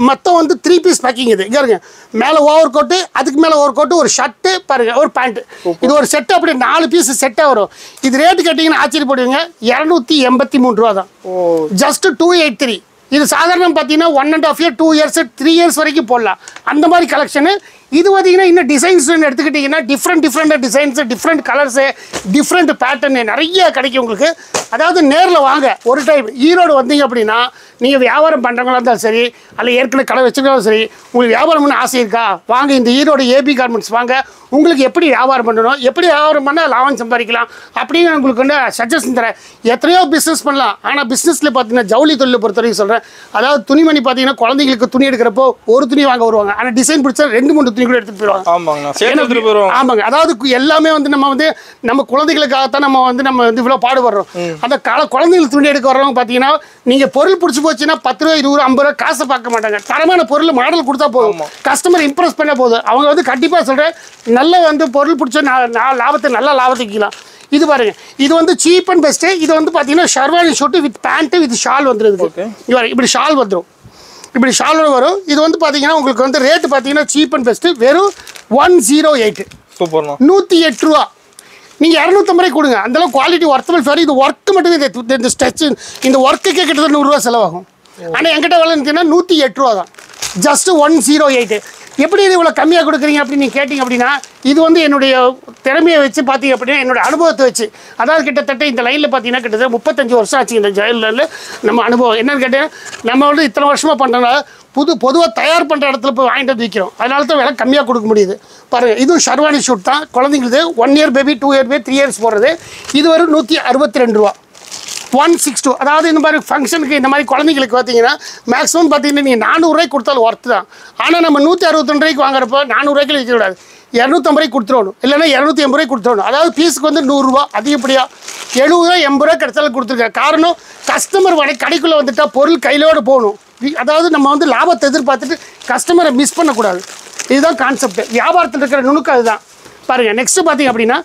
மொத்தம் வந்து த்ரீ பீஸ் பேக்கிங் இது. இங்க இருங்க மேலே ஓவர் கோட்டு அதுக்கு மேலே ஓவர் கோட்டு ஒரு ஷர்ட்டு பாருங்க. ஒரு பேண்ட் இது ஒரு செட் அப்படி நாலு பீஸ் செட்டாக வரும். இது ரேட்டு கேட்டிங்கன்னா ஆச்சரியப்படுவீங்க. இரநூத்தி எண்பத்தி மூணு ரூபா தான் ஜஸ்ட் டூ எயிட் த்ரீ இது சாதாரணம் பார்த்தீங்கன்னா one and half year two years three years வரைக்கும் போடலாம். அந்த மாதிரி கலெக்ஷனு இது பார்த்தீங்கன்னா இன்னும் டிசைன்ஸ் எடுத்துக்கிட்டிங்கன்னா different different designs different colours different pattern நிறைய கிடைக்கும் உங்களுக்கு. அதாவது நேரில் வாங்க. ஒரு டைம் ஈரோடு வந்தீங்க அப்படின்னா நீங்கள் வியாபாரம் பண்ணுறவங்களா இருந்தாலும் சரி அல்ல ஏற்கனவே கடை வச்சுருந்தாலும் சரி உங்களுக்கு வியாபாரம் பண்ண ஆசை இருக்கா? வாங்க இந்த ஈரோடு ஏபி கார்மெண்ட்ஸ் வாங்க. உங்களுக்கு எப்படி வியாபாரம் பண்ணணும்? எப்படி வியாபாரம் பண்ணால் லாபம் சம்பாதிக்கலாம்? அப்படின்னு நான் உங்களுக்கு வந்து சஜஷன் தரேன். எத்தனையோ பிஸ்னஸ் பண்ணலாம். ஆனால் பிஸ்னஸில் பார்த்தீங்கன்னா ஜவுளி தொழிலை பொறுத்த வரைக்கும் சொல்கிறேன் அதாவது துணிமணி பார்த்தீங்கன்னா குழந்தைங்களுக்கு துணி எடுக்கிறப்போ ஒரு துணி வாங்க வருவாங்க. ஆனால் டிசைன் பிடிச்சா ரெண்டு மூணு துணி கூட எடுத்துகிட்டு போயிடுவாங்க. சேர்த்து எடுத்துட்டு போயிருவோம் ஆமாங்க. அதாவது எல்லாமே வந்து நம்ம வந்து நம்ம குழந்தைகளுக்காகத்தான் நம்ம வந்து நம்ம வந்து இவ்வளோ பாடுபடுறோம். அந்த கால குழந்தைகள் துணி எடுக்க வர்றவங்க பார்த்தீங்கன்னா நீங்கள் பொருள் பிடிச்சி போச்சுன்னா பத்து ரூபா இருபது ரூபா ஐம்பது ரூபா காசை பார்க்க மாட்டாங்க. தரமான பொருள் மாடல் கொடுத்தா போதும். கஸ்டமர் இம்ப்ரெஸ் பண்ண போதும். அவங்க வந்து கண்டிப்பாக சொல்கிறேன் நல்ல வந்து பொருள் பிடிச்ச நான் லாபத்தை நல்ல லாபத்துக்கலாம் இது பாருங்க. இது வந்து சீப் அண்ட் பெஸ்ட்டு இது வந்து பார்த்தீங்கன்னா sherwani suit with pant with shawl வந்துருது இது இப்படி ஷால் வந்துடும் இப்படி ஷாலோட வரும். இது வந்து பார்த்தீங்கன்னா உங்களுக்கு வந்து ரேட்டு பார்த்தீங்கன்னா சீப் அண்ட் பெஸ்ட்டு வெறும் ஒன் ஜீரோ எயிட் சூப்பர்ண்ணா. நூற்றி எட்டு ரூபா. நீங்கள் இரநூத்தம்பது கொடுங்க. அந்தளவு குவாலிட்டி ஒர்த்தபிள் சார் இது ஒர்க்கு மட்டும் இந்த ஸ்ட்ரெச் இந்த ஒர்க்குக்கே கிட்டத்தட்ட நூறுரூவா செலவாகும். ஆனால் என்கிட்ட விலை இருந்துச்சுன்னா நூற்றி எட்டு ரூபா தான். ஜஸ்ட் ஒன் ஜீரோ எயிட்டு எப்படி இது இவ்வளோ கம்மியாக கொடுக்குறீங்க அப்படின்னு நீங்கள் கேட்டிங்க அப்படின்னா இது வந்து என்னுடைய திறமையை வச்சு பார்த்தீங்க அப்படின்னா என்னோடய அனுபவத்தை வச்சு. அதாவது கிட்டத்தட்ட இந்த லைனில் பார்த்தீங்கன்னா கிட்டத்தட்ட முப்பத்தஞ்சு வருஷம் ஆச்சு இந்த ஜெயிலில் நம்ம அனுபவம். என்னென்னு கேட்டேன் நம்ம வந்து இத்தனை வருஷமாக பண்ணுறதுனால புது பொதுவாக தயார் பண்ணுற இடத்துல போய் வாங்கிட்டு வந்து விற்கிறோம் அதனால தான் விலை கம்மியாக கொடுக்க முடியுது. பாருங்கள் இதுவும் ஷர்வானி ஷூட் தான். குழந்தைங்களுக்கு one year baby two year baby three years போடுறது. இது வரும் நூற்றி அறுபத்தி ரெண்டு ரூபா. ஒன் சிக்ஸ் டூ அதாவது இந்த மாதிரி ஃபங்க்ஷனுக்கு இந்த மாதிரி குழந்தைங்களுக்கு பார்த்தீங்கன்னா மேக்ஸிமம் பார்த்தீங்கன்னா நீங்கள் நானூறுரூவாய்க்கு கொடுத்தாலும் ஒர்த்து தான். ஆனால் நம்ம நூற்றி அறுபத்தொன்று ரூபாய்க்கு வாங்குறப்போ நானூறுரூவாய்க்கு விற்கக்கூடாது இரநூத்தம்பது ரூபாய்க்கு கொடுத்துடணும். இல்லைன்னா இரநூத்தி எண்பது ரூபாய் கொடுத்துடணும். அதாவது பீஸுக்கு வந்து நூறுரூவா அதிகப்படியாக எழுபது ரூபா எண்பது ரூபா கிடைச்சாலும் கொடுத்துருக்கேன் காரணம் கஸ்டமர் வரை கடைக்குள்ளே வந்துட்டால் பொருள் கையிலோடு போகணும். அதாவது நம்ம வந்து லாபத்தை எதிர்பார்த்துட்டு கஸ்டமரை மிஸ் பண்ணக்கூடாது. இதுதான் கான்செப்ட் வியாபாரத்தில் இருக்கிற நுணுக்கம் அதுதான். பாருங்கள் நெக்ஸ்ட்டு பார்த்தீங்க அப்படின்னா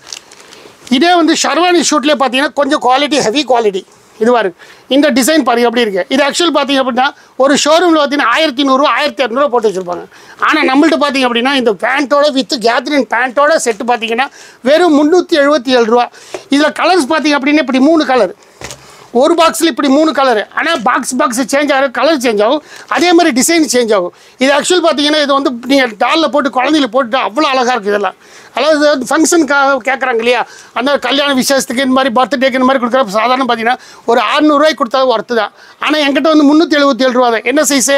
இதே வந்து ஷர்வானி ஷூட்லேயே பார்த்தீங்கன்னா கொஞ்சம் குவாலிட்டி ஹெவி குவாலிட்டி இதுவாக இருக்குது இந்த டிசைன் பாருங்க எப்படி இருக்குது இது ஆக்சுவல் பார்த்தீங்க அப்படின்னா ஒரு ஷோரூமில் பார்த்தீங்கன்னா ஆயிரத்தி நூறுரூவா ஆயிரத்தி இரநூறுவா போட்டு வச்சுருப்பாங்க. ஆனால் நம்மள்ட்ட பார்த்தீங்க அப்படின்னா இந்த பேண்ட்டோட வித் கேத்ரின் பேண்ட்டோட செட்டு பார்த்தீங்கன்னா வெறும் முந்நூற்றி எழுபத்தி ஏழு ரூபா. இதில் கலர்ஸ் பார்த்தீங்க அப்படின்னா இப்படி மூணு கலர் ஒரு பாக்ஸில் இப்படி மூணு கலர் ஆனால் பாக்ஸ் பாக்ஸ் சேஞ்ச் ஆகும் கலர் சேஞ்ச் ஆகும். அதே மாதிரி டிசைன் சேஞ்ச் ஆகும். இது ஆக்சுவல் பார்த்தீங்கன்னா இது வந்து நீங்கள் டாலில் போட்டு குழந்தையில போட்டு அவ்வளோ அழகாக இருக்குது இதெல்லாம். அதாவது ஃபங்க்ஷனுக்காக கேட்குறாங்க இல்லையா? அந்த கல்யாண விசேஷத்துக்கு இந்த மாதிரி பர்த்டேக்கு இந்த மாதிரி கொடுக்குறப்ப சாதாரண பார்த்தீங்கன்னா ஒரு அறநூறுவாய்க்கு கொடுத்தா ஒர்த்து தான். ஆனால் என்கிட்ட வந்து முந்நூற்றி எழுபத்தி ஏழு ரூபா தான். என்ன சைஸு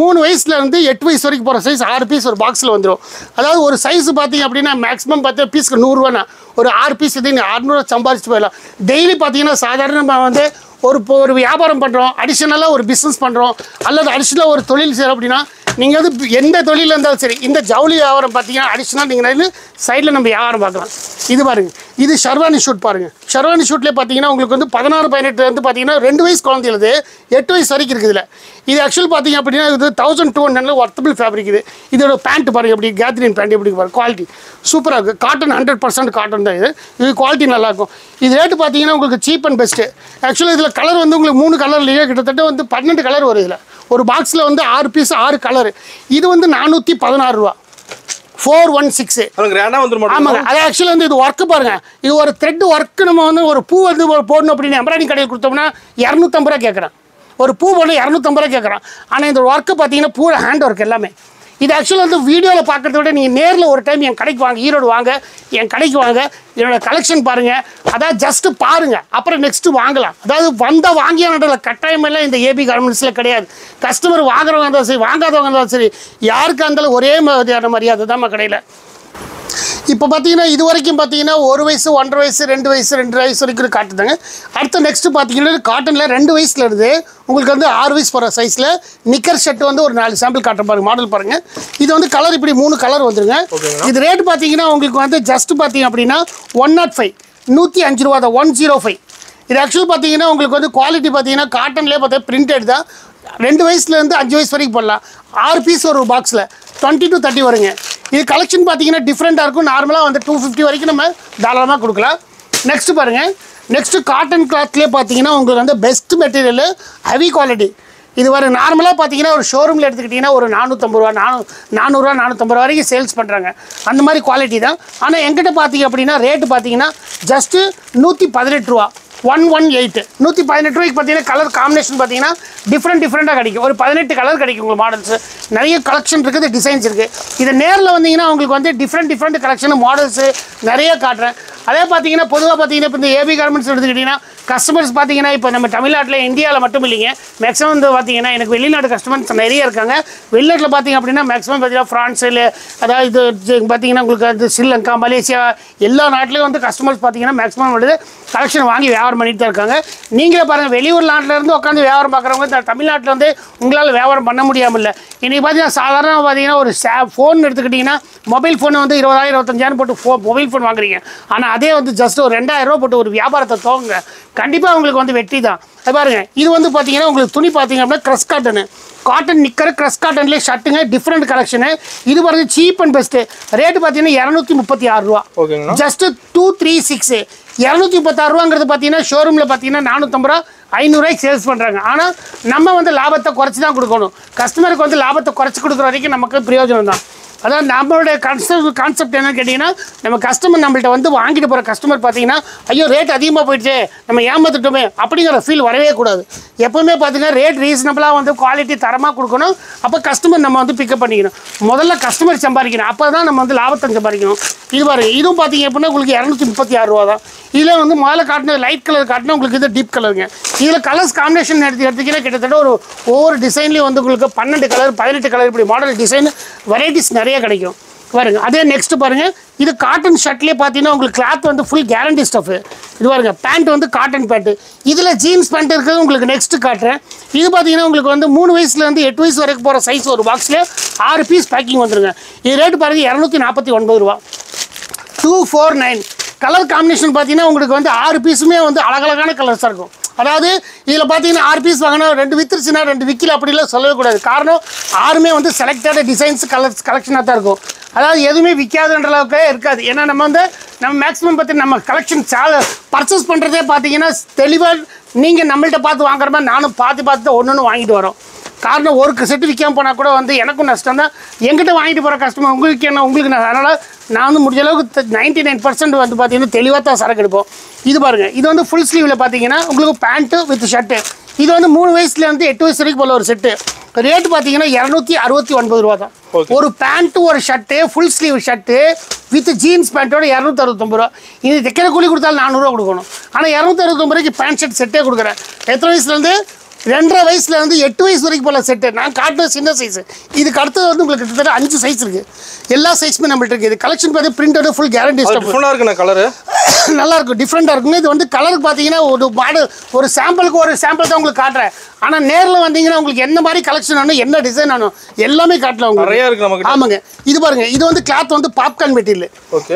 மூணு வயசுலேருந்து எட்டு வயசு வரைக்கும் போகிற சைஸ் ஆறு பீஸ் ஒரு பாக்ஸில் வந்துடும் அதாவது ஒரு சைஸ் பார்த்தீங்க அப்படின்னா மேக்ஸிமம் பார்த்தா பீஸ்க்கு நூறுரூவாண்ணா ஒரு ஆறு பீஸ் இது நீங்கள் அறுநூறுவா சம்பாதிச்சு போயிடலாம். டெய்லி பார்த்தீங்கன்னா சாதாரணமாக வந்து ஒரு இப்போ ஒரு வியாபாரம் பண்ணுறோம் அடிஷ்னலாக ஒரு பிஸ்னஸ் பண்ணுறோம் அல்லது அடிஷ்னலாக ஒரு தொழில் செய்கிறோம் அப்படின்னா நீங்கள் வந்து எந்த தொழில் இருந்தாலும் சரி இந்த ஜவுளி வியாபாரம் பார்த்தீங்கன்னா அடிஷ்னலாக நீங்கள் சைடில் நம்ம வியாபாரம் பார்க்கலாம். இது பாருங்கள் இது ஷர்வானி ஷூட் பாருங்கள் ஷர்வானி ஷூட்லேயே பார்த்தீங்கன்னா உங்களுக்கு வந்து பதினாறு பதினெட்டு வந்து பார்த்தீங்கன்னா ரெண்டு வயசு குழந்தைகளுது எட்டு வயசு வரைக்கும் இருக்குது இது ஆக்சுவல் பார்த்தீங்க அப்படின்னா இது தௌசண்ட் டூ ஹண்ட்ரட்ல ஒர்த்தபிள் ஃபேப்ரிக் இது. இதோட பேண்ட் பாருங்க எப்படி கேத்ரின் பேண்ட் எப்படி பாருங்க குவாலிட்டி சூப்பராக இருக்குது காட்டன் ஹண்ட்ரட் பர்சன்ட் காட்டன் தான் இது. இது குவாலிட்டி நல்லாயிருக்கும் இது ரேட்டு பார்த்தீங்கன்னா உங்களுக்கு சீப் அண்ட் பெஸ்ட்டு ஆக்சுவலாக இதில் கலர் வந்து உங்களுக்கு மூணு கலர்லேயே கிட்டத்தட்ட வந்து பன்னெண்டு கலர் வரும் இதில். ஒரு பாக்ஸில் வந்து ஆறு பீஸ் ஆறு கலர் இது வந்து நானூற்றி பதினாறு ரூபா. ஃபோர் ஒன் சிக்ஸு ஆமாங்க. அது ஆக்சுவலாக வந்து இது ஒர்க்கு பாருங்க. இது ஒரு த்ரெட் ஒர்க்கு நம்ம வந்து ஒரு பூ வந்து போடணும் அப்படின்னு எம்ப்ராய்டிங் கடையில் கொடுத்தோம்னா இரநூத்தம்பது ரூபா கேட்குறேன். ஒரு பூ போடணும் இரநூத்தம்பது ரூபா கேட்குறான் ஆனால் இந்த ஒர்க்கு பார்த்தீங்கன்னா பூரா ஹேண்ட் ஒர்க் எல்லாமே. இது ஆக்சுவலாக வந்து வீடியோவில் பார்க்கறத விட நீங்கள் நேரில் ஒரு டைம் என் கடைக்கு வாங்க ஈரோடு வாங்க என் கடைக்கு வாங்க என்னோடய கலெக்ஷன் பாருங்கள் அதாவது ஜஸ்ட்டு பாருங்கள் அப்புறம் நெக்ஸ்ட்டு வாங்கலாம். அதாவது வந்தால் வாங்கியானதில் கட்டாயம் எல்லாம் இந்த ஏபி கார்மெண்ட்ஸில் கிடையாது. கஸ்டமர் வாங்குறவங்க இருந்தாலும் சரி வாங்காதவங்க இருந்தாலும் சரி யாருக்காக இருந்தாலும் ஒரே மாதிரியான மரியாதை தான் கடையில். இப்போ பார்த்தீங்கன்னா இது வரைக்கும் பார்த்தீங்கன்னா ஒரு வயசு ஒன்றரை வயசு ரெண்டு வயசு ரெண்டு வயசு வரைக்கும் காட்டுதாங்க. அடுத்து நெக்ஸ்ட் பார்த்தீங்கன்னா காட்டனில் ரெண்டு வயசுல இருந்து உங்களுக்கு வந்து ஆறு வயசு போகிற சைஸில் நிக்கர் ஷர்ட் வந்து ஒரு நாலு சாம்பிள் காட்டுற பாருங்க மாடல் பாருங்க. இது வந்து கலர் இப்படி மூணு கலர் வந்துருங்க. இது ரேட் பார்த்தீங்கன்னா உங்களுக்கு வந்து ஜஸ்ட் பார்த்தீங்க அப்படின்னா ஒன் நாட் ஃபைவ் நூற்றி அஞ்சு ரூபா தான் ஒன் ஜீரோ ஃபைவ் இது ஆக்சுவல் பார்த்தீங்கன்னா உங்களுக்கு வந்து குவாலிட்டி பார்த்தீங்கன்னா காட்டன்லேயே பார்த்தா பிரிண்டட் தான். ரெண்டு வயசுலேருந்து அஞ்சு வயசு வரைக்கும் போடலாம். ஆறு பீஸ் ஒரு பாக்ஸில் டுவெண்ட்டி டு தேர்ட்டி வருங்க. இது கலெக்ஷன் பார்த்தீங்கன்னா டிஃப்ரெண்ட்டாக இருக்கும். நார்மலாக வந்து டூ ஃபிஃப்டி வரைக்கும் நம்ம தாராளமாக கொடுக்கலாம். நெக்ஸ்ட்டு பாருங்கள் நெக்ஸ்ட்டு காட்டன் கிளாத்லேயே பார்த்தீங்கன்னா உங்களுக்கு வந்து பெஸ்ட் மெட்டீரியல் ஹெவி குவாலிட்டி இது வர நார்மலாக பார்த்தீங்கன்னா ஒரு ஷோரூமில் எடுத்துக்கிட்டிங்கன்னா ஒரு நானூற்றம்பது ரூபா நானூ நானூறுரூவா நானூற்றம்பது ரூபா வரைக்கும் சேல்ஸ் பண்ணுறாங்க அந்த மாதிரி குவாலிட்டி தான். ஆனால் எங்கிட்ட பார்த்தீங்க அப்படின்னா ரேட்டு பார்த்தீங்கன்னா ஜஸ்ட்டு நூற்றி பதினெட்டு ரூபா. ஒன் ஒன் எயிட் நூற்றி பதினெட்டு ரூபாய்க்கு பார்த்தீங்கன்னா கலர் காம்பினேஷன் பார்த்தீங்கன்னா டிஃப்ரெண்ட் டிஃப்ரெண்ட்டாக கிடைக்கும். ஒரு பதினெட்டு கலர் கிடைக்கும் உங்களுக்கு மாடல்ஸ் நிறைய கலெக்ஷன் இருக்குது டிசைன்ஸ் இருக்குது இதை நேரில் வந்தீங்கன்னா உங்களுக்கு வந்து டிஃப்ரெண்ட் டிஃப்ரெண்ட் கலெக்ஷன் மாடல்ஸு நிறைய காட்டுறேன். அதே பார்த்தீங்கன்னா பொதுவாக பார்த்தீங்கன்னா இப்போ இந்த ஏபி கார்மெண்ட்ஸ் எடுத்துக்கிட்டிங்கன்னா கஸ்டமர்ஸ் பார்த்தீங்கன்னா இப்போ நம்ம தமிழ்நாட்டில் இந்தியாவில் மட்டும் இல்லைங்க. மேக்ஸிமம் வந்து பார்த்தீங்கன்னா எனக்கு வெளிநாட்டு கஸ்டமர்ஸ் நிறைய இருக்காங்க. வெளிநாட்டில் பார்த்தீங்க அப்படின்னா மேக்ஸிமம் பார்த்தீங்கன்னா ஃப்ரான்ஸ் இல்லை அதாவது இது பார்த்தீங்கன்னா உங்களுக்கு அது ஸ்ரீலங்கா மலேசியா எல்லா நாட்டிலையும் வந்து கஸ்டமர்ஸ் பார்த்தீங்கன்னா மேக்ஸிமம் வந்து கலெக்ஷன் வாங்கி வியாபாரம் பண்ணிட்டு தான் இருக்காங்க. நீங்களே பாருங்கள் வெளியூர் நாட்டில் இருந்து உட்காந்து வியாபாரம் பார்க்குறவங்க இந்த தமிழ்நாட்டில் வந்து உங்களால் வியாபாரம் பண்ண முடியாமல் இல்லை இன்றைக்கி பார்த்தீங்கன்னா சாதாரண பார்த்தீங்கன்னா ஒரு ஃபோன் எடுத்துக்கிட்டிங்கன்னா மொபைல் ஃபோன் வந்து இருபதாயிரம் இருபத்தஞ்சாயிரம் போட்டு ஃபோ மொபைல் ஃபோன் வாங்குறீங்க. ஆனால் அதே வந்து ஜஸ்ட் ஒரு ரெண்டாயிரம் ரூபா போட்டு ஒரு வியாபாரத்தை துவங்க கண்டிப்பாக உங்களுக்கு வந்து வெற்றி தான். அது பாருங்க இது வந்து பார்த்தீங்கன்னா உங்களுக்கு துணி பார்த்தீங்க அப்படின்னா க்ரஸ் காட்டனு காட்டன் நிக்கர் க்ரஸ் காட்டன்லேயே ஷர்ட்டுங்க டிஃப்ரெண்ட் கலெக்ஷனு இது பாருங்க சீப் அண்ட் பெஸ்ட்டு ரேட்டு பார்த்தீங்கன்னா இரநூத்தி முப்பத்தி ஆறு ரூபா. ஓகேங்கண்ணா ஜஸ்ட் டூ த்ரீ சிக்ஸ் இரநூத்தி முப்பத்தாறு ரூபாங்கிறது பார்த்தீங்கன்னா ஷோரூமில் பார்த்தீங்கன்னா நானூற்றம்பது ரூபா ஐநூறுரூவாய்க்கு சேல்ஸ் பண்ணுறாங்க ஆனால் நம்ம வந்து லாபத்தை குறைச்சி தான் கொடுக்கணும் கஸ்டமருக்கு வந்து லாபத்தை குறைச்சி கொடுக்குற வரைக்கும் நமக்கு பிரயோஜனம் தான். அதாவது நம்மளுடைய கன்செப்ட் கான்செப்ட் என்னன்னு கேட்டிங்கன்னா நம்ம கஸ்டமர் நம்மள்ட்ட வந்து வாங்கிட்டு போகிற கஸ்டமர் பார்த்தீங்கன்னா ஐயோ ரேட் அதிகமாக போயிடுச்சு நம்ம ஏமாத்துட்டோமே அப்படிங்கிற ஃபீல் வரவே கூடாது. எப்பவுமே பார்த்தீங்கன்னா ரேட் ரீசனபிளாக வந்து குவாலிட்டி தரமாக கொடுக்கணும். அப்போ கஸ்டமர் நம்ம வந்து பிக்கப் பண்ணிக்கணும். முதல்ல கஸ்டமர் சம்பாதிக்கணும். அப்போ தான் நம்ம வந்து லாபத்தை சம்பாதிக்கணும். இது பாருங்க இதுவும் பார்த்தீங்க அப்படின்னா உங்களுக்கு இரநூத்தி முப்பத்தி ஆறு ரூபா தான். இதில் வந்து முதல்ல காட்டின லைட் கலர் காட்டினா உங்களுக்கு இது டீப் கலருங்க இதில் கலர்ஸ் காம்பினேஷன் எடுத்து எடுத்துக்கிட்டா கிட்டத்தட்ட ஒரு ஒவ்வொரு டிசைன்லேயும் வந்து உங்களுக்கு பன்னெண்டு கலர் பதினெட்டு கலர் இப்படி மாடல் டிசைன் வெரைட்டிஸ் நிறைய கிடைக்கும். பாருங்க அதே நெக்ஸ்ட் பாருங்க இது காட்டன் ஷர்ட்லேயே பார்த்தீங்கன்னா உங்களுக்கு கிளாத் வந்து ஃபுல் கேரண்டி ஸ்டஃப் இது பாருங்க பேண்ட் வந்து காட்டன் பேண்ட்டு இதில் ஜீன்ஸ் பேண்ட் இருக்கிறது உங்களுக்கு நெக்ஸ்ட் காட்டுறேன். இது பார்த்தீங்கன்னா உங்களுக்கு வந்து மூணு வயசுலேருந்து எட்டு வயசு வரைக்கும் போகிற சைஸ் ஒரு பாக்ஸில் ஆறு பீஸ் பேக்கிங் வந்துருங்க. இது ரேட் பாருங்க இரநூத்தி நாற்பத்தி ஒன்பது ரூபா. Two four nine colour combination பார்த்தீங்கன்னா உங்களுக்கு வந்து ஆறு பீஸுமே வந்து அழகழகான கலர்ஸாக இருக்கும். அதாவது இதில் பார்த்தீங்கன்னா ஆறு பீஸ் வாங்கினா ரெண்டு வித்துருச்சுன்னா ரெண்டு விற்கல அப்படிலாம் சொல்லவே கூடாது. காரணம் ஆறுமே வந்து செலக்டட் டிசைன்ஸ் கலர்ஸ் கலெக்ஷனாக தான் இருக்கும். அதாவது எதுவுமே விற்காதுன்ற அளவுக்கு இருக்காது. ஏன்னா நம்ம வந்து நம்ம மேக்ஸிமம் பார்த்து நம்ம கலெக்ஷன் சால பர்ச்சேஸ் பண்ணுறதே பார்த்தீங்கன்னா தெளிவாக நீங்கள் நம்மள்கிட்ட பார்த்து வாங்குற மாதிரி நானும் பார்த்து பார்த்து தான் ஒன்று ஒன்று வாங்கிட்டு வரோம். காரணம் ஒரு செட்டு விற்காம போனால் கூட வந்து எனக்கும் நஷ்டம் தான் எங்கிட்ட வாங்கிட்டு போகிற கஸ்டமர் உங்களுக்கு என்ன உங்களுக்கு நான் அதனால் நான் வந்து முடிஞ்ச அளவுக்கு நைன்ட்டி நைன் பர்சன்ட் வந்து பார்த்தீங்கன்னா தெளிவாக தான் சரக்கு எடுப்போம். இது பாருங்கள் இது வந்து ஃபுல் ஸ்லீவில் பார்த்தீங்கன்னா உங்களுக்கு பேண்ட்டு வித் ஷர்ட்டு இது வந்து மூணு வயசுலேருந்து எட்டு வயசு வரைக்கும் போல ஒரு செட்டு ரேட்டு பார்த்தீங்கன்னா இரநூத்தி அறுபத்தி ஒன்பது ரூபா தான். ஒரு பேண்ட்டு ஒரு shirt full sleeve shirt with jeans பேண்ட்டோட இரநூத்தி அறுபத்தொம்பது ரூபா. இது தைக்கிற கூலி கொடுத்தாலும் நானூறுரூவா கொடுக்கணும். ஆனால் இரநூத்தி அறுபத்தொம்பது ரூபாய்க்கு பேண்ட் ஷர்ட் செட்டே கொடுக்குறேன். எத்தனை வயசுலேருந்து ரெண்டரை வயசுல இருந்து எட்டு வயசு வரைக்கும் போல செட்டு நான் காட்டுறது சின்ன சைஸ் இதுக்கு அடுத்தது வந்து உங்களுக்கு கிட்டத்தட்ட அஞ்சு சைஸ் இருக்கு. எல்லா சைஸுமே நம்மள்ட்ட இருக்குது கலெக்ஷன் பார்த்து பிரிண்டட் ஃபுல் கேரண்டி டிஃப்ரெண்டாக இருக்குண்ணா கலரு நல்லா இருக்கும். டிஃப்ரெண்டாக இருக்குங்க. இது வந்து கலருக்கு பார்த்தீங்கன்னா ஒரு மாடல் ஒரு சாம்பிளுக்கு ஒரு சாம்பிள் தான் உங்களுக்கு காட்டுறேன். ஆனால் நேரில் வந்தீங்கன்னா உங்களுக்கு என்ன மாதிரி கலெக்ஷன் வேணும் என்ன டிசைன் வேணும் எல்லாமே காட்டலாம் உங்களுக்கு. நிறைய இருக்கு நமக்கு ஆமாங்க. இது பாருங்க. இது வந்து கிளாத் வந்து பாப்கார்ன் மெட்டீரியல்.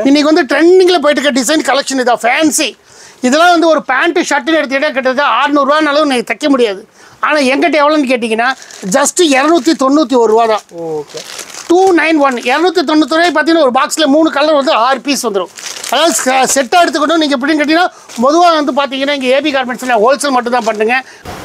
இன்னைக்கு வந்து ட்ரெண்டிங்கில் போயிட்டு இருக்க டிசைன் கலெக்ஷன் இதான் ஃபேன்சி இதெல்லாம் வந்து ஒரு பேண்ட்டு ஷர்ட்டுன்னு எடுத்துக்கிட்டா கிட்டத்தட்ட ஆறுநூறுவானாலும் நீங்கள் தைக்க முடியாது. ஆனால் எங்கிட்ட எவ்வளோன்னு கேட்டிங்கன்னா ஜஸ்ட் இரநூத்தி தொண்ணூற்றி ஒரு ரூபா தான். ஓகே டூ நைன் ஒன் இரநூத்தி தொண்ணூற்றி பார்த்தீங்கன்னா ஒரு பாக்ஸில் மூணு கலர் வந்து ஆறு பீஸ் வந்துடும் அதாவது செட்டாக எடுத்துக்கணும். நீங்கள் எப்படின்னு கேட்டிங்கன்னா பொதுவாக வந்து பார்த்தீங்கன்னா இங்கே ஏபி கார்மெண்ட்ஸில் ஹோல்சேல் மட்டும் தான் பண்ணுங்க. இப்போ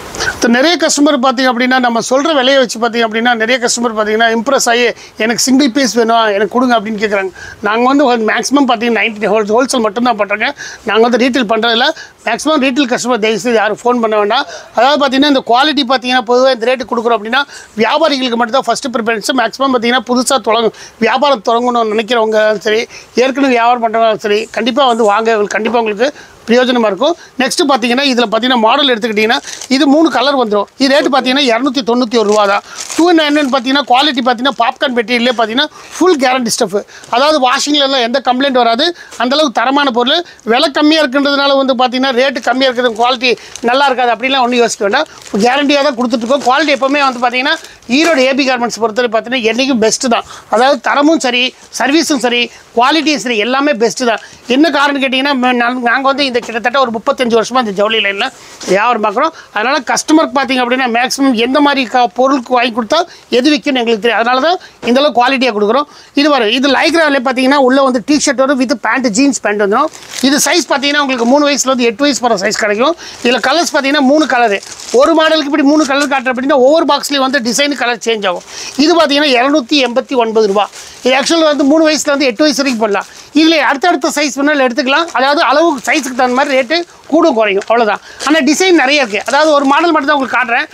நிறைய கஸ்டமர் பார்த்தீங்க அப்படின்னா நம்ம சொல்கிற விலையை வச்சு பார்த்தீங்க அப்படின்னா நிறைய கஸ்டமர் பார்த்தீங்கன்னா இம்ப்ரெஸ் ஆகி எனக்கு சிங்கிள் பீஸ் வேணும்? எனக்கு கொடுங்க அப்படின்னு கேட்குறாங்க நாங்கள் வந்து மேக்ஸிமம் பார்த்தீங்கன்னா நைன்டி ஹோல் ஹோல்சேல் மட்டும்தான் பண்ணுறோங்க நாங்கள் வந்து ரீட்டைல் பண்ணுறதில்ல மேக்ஸிமம் ரீட்டைல் கஸ்டமர் தயவுசெய்து யாரும் ஃபோன் பண்ண வேண்டாம். அதாவது பார்த்தீங்கன்னா இந்த குவாலிட்டி பார்த்தீங்கன்னா பொதுவாக இந்த ரேட்டு கொடுக்குறோம் அப்படின்னா வியாபாரிகளுக்கு மட்டும் தான் ஃபஸ்ட்டு ப்ரிஃபரன்ஸ் மேக்ஸிமம் பார்த்தீங்கன்னா புதுசாக தொடங்கும் வியாபாரம் தொடங்கணும்னு நினைக்கிறவங்க சரி ஏற்கனவே வியாபாரம் பண்ணுறவங்க சரி கண்டிப்பாக வந்து வாங்க உங்களுக்கு கண்டிப்பாக உங்களுக்கு பிரயோஜனமாக இருக்கும். நெக்ஸ்ட்டு பார்த்தீங்கன்னா இதில் பார்த்தீங்கன்னா மாடல் எடுத்துக்கிட்டிங்கன்னா இது மூணு கலர் வந்துடும் இது ரேட்டு பார்த்தீங்கன்னா இரநூத்தி தொண்ணூற்றி ஒரு ரூபா தான் டூ நைன் பார்த்தீங்கன்னா குவாலிட்டி பார்த்தீங்கன்னா பாப்கார்ன் மெட்டீரியல்லே பார்த்தீங்கன்னா ஃபுல் கேரண்டி ஸ்டஃப் அதாவது வாஷிங்லலாம் எல்லாம் எந்த கம்ப்ளைண்ட் வராது. அந்தளவுக்கு தரமான பொருள். விலை கம்மியாக இருக்குன்றதுனால வந்து பார்த்தீங்கன்னா ரேட்டு கம்மியாக இருக்கிறது குவாலிட்டி நல்லா இருக்காது அப்படிலாம் ஒன்றும் யோசிக்க வேண்டாம். கேரண்டியாக தான் கொடுத்துட்ருக்கோம் குவாலிட்டி எப்போவுமே வந்து பார்த்தீங்கன்னா ஈரோடு ஏபி கார்மெண்ட்ஸ் பொறுத்தவரை பார்த்தீங்கன்னா என்றைக்கும் பெஸ்ட்டு தான். அதாவது தரமும் சரி சர்வீஸும் சரி குவாலிட்டியும் சரி எல்லாமே பெஸ்ட்டு தான். என்ன காரணம் கேட்டிங்கன்னா நாங்கள் வந்து இந்த கிட்டத்தட்ட ஒரு முப்பத்தஞ்சு வருஷமாக இந்த ஜவுளி லைனில் வியாபாரம் பார்க்குறோம் அதனால் கஸ்டமருக்கு பார்த்தீங்க அப்படின்னா மேக்ஸிமம் எந்த மாதிரி க பொருளுக்கு வாங்கி கொடுத்தா எது விற்கும்னு எங்களுக்கு தெரியும் அதனால தான் இந்தளவு குவாலிட்டியாக கொடுக்குறோம். இது வரும் இது லைக்ராவிலே பார்த்தீங்கன்னா உள்ளே வந்து டிஷர்ட் வரும் வித் பேண்ட் ஜீன்ஸ் பேண்ட் வந்துடும் இது சைஸ் பார்த்தீங்கன்னா உங்களுக்கு மூணு வயசுலேருந்து எட்டு வயசு போகிற சைஸ் கிடைக்கும். இதில் கலர்ஸ் பார்த்தீங்கன்னா மூணு கலரு ஒரு மாடலுக்கு இப்படி மூணு கலர் காட்டுற அப்படின்னா ஒவ்வொரு பாக்ஸ்லேயும் வந்து டிசைன் கலர் சேஞ்ச் ஆகும். இது பார்த்தீங்கன்னா இரநூத்தி எண்பத்தி ஒன்பது ரூபா இது ஆக்சுவலாக வந்து மூணு வயசுலேருந்து எட்டு வயசு வரைக்கும் போடலாம். இதில் அடுத்தடுத்த சைஸ் வேணாலும் எடுத்துக்கலாம். அதாவது அளவு சைஸுக்கு தகுந்த மாதிரி ரேட்டு கூடும் குறையும். அவ்வளோதான் ஆனால் டிசைன் நிறைய இருக்குது அதாவது ஒரு மாடல் மட்டும் தான் உங்களுக்கு காட்டுறேன்.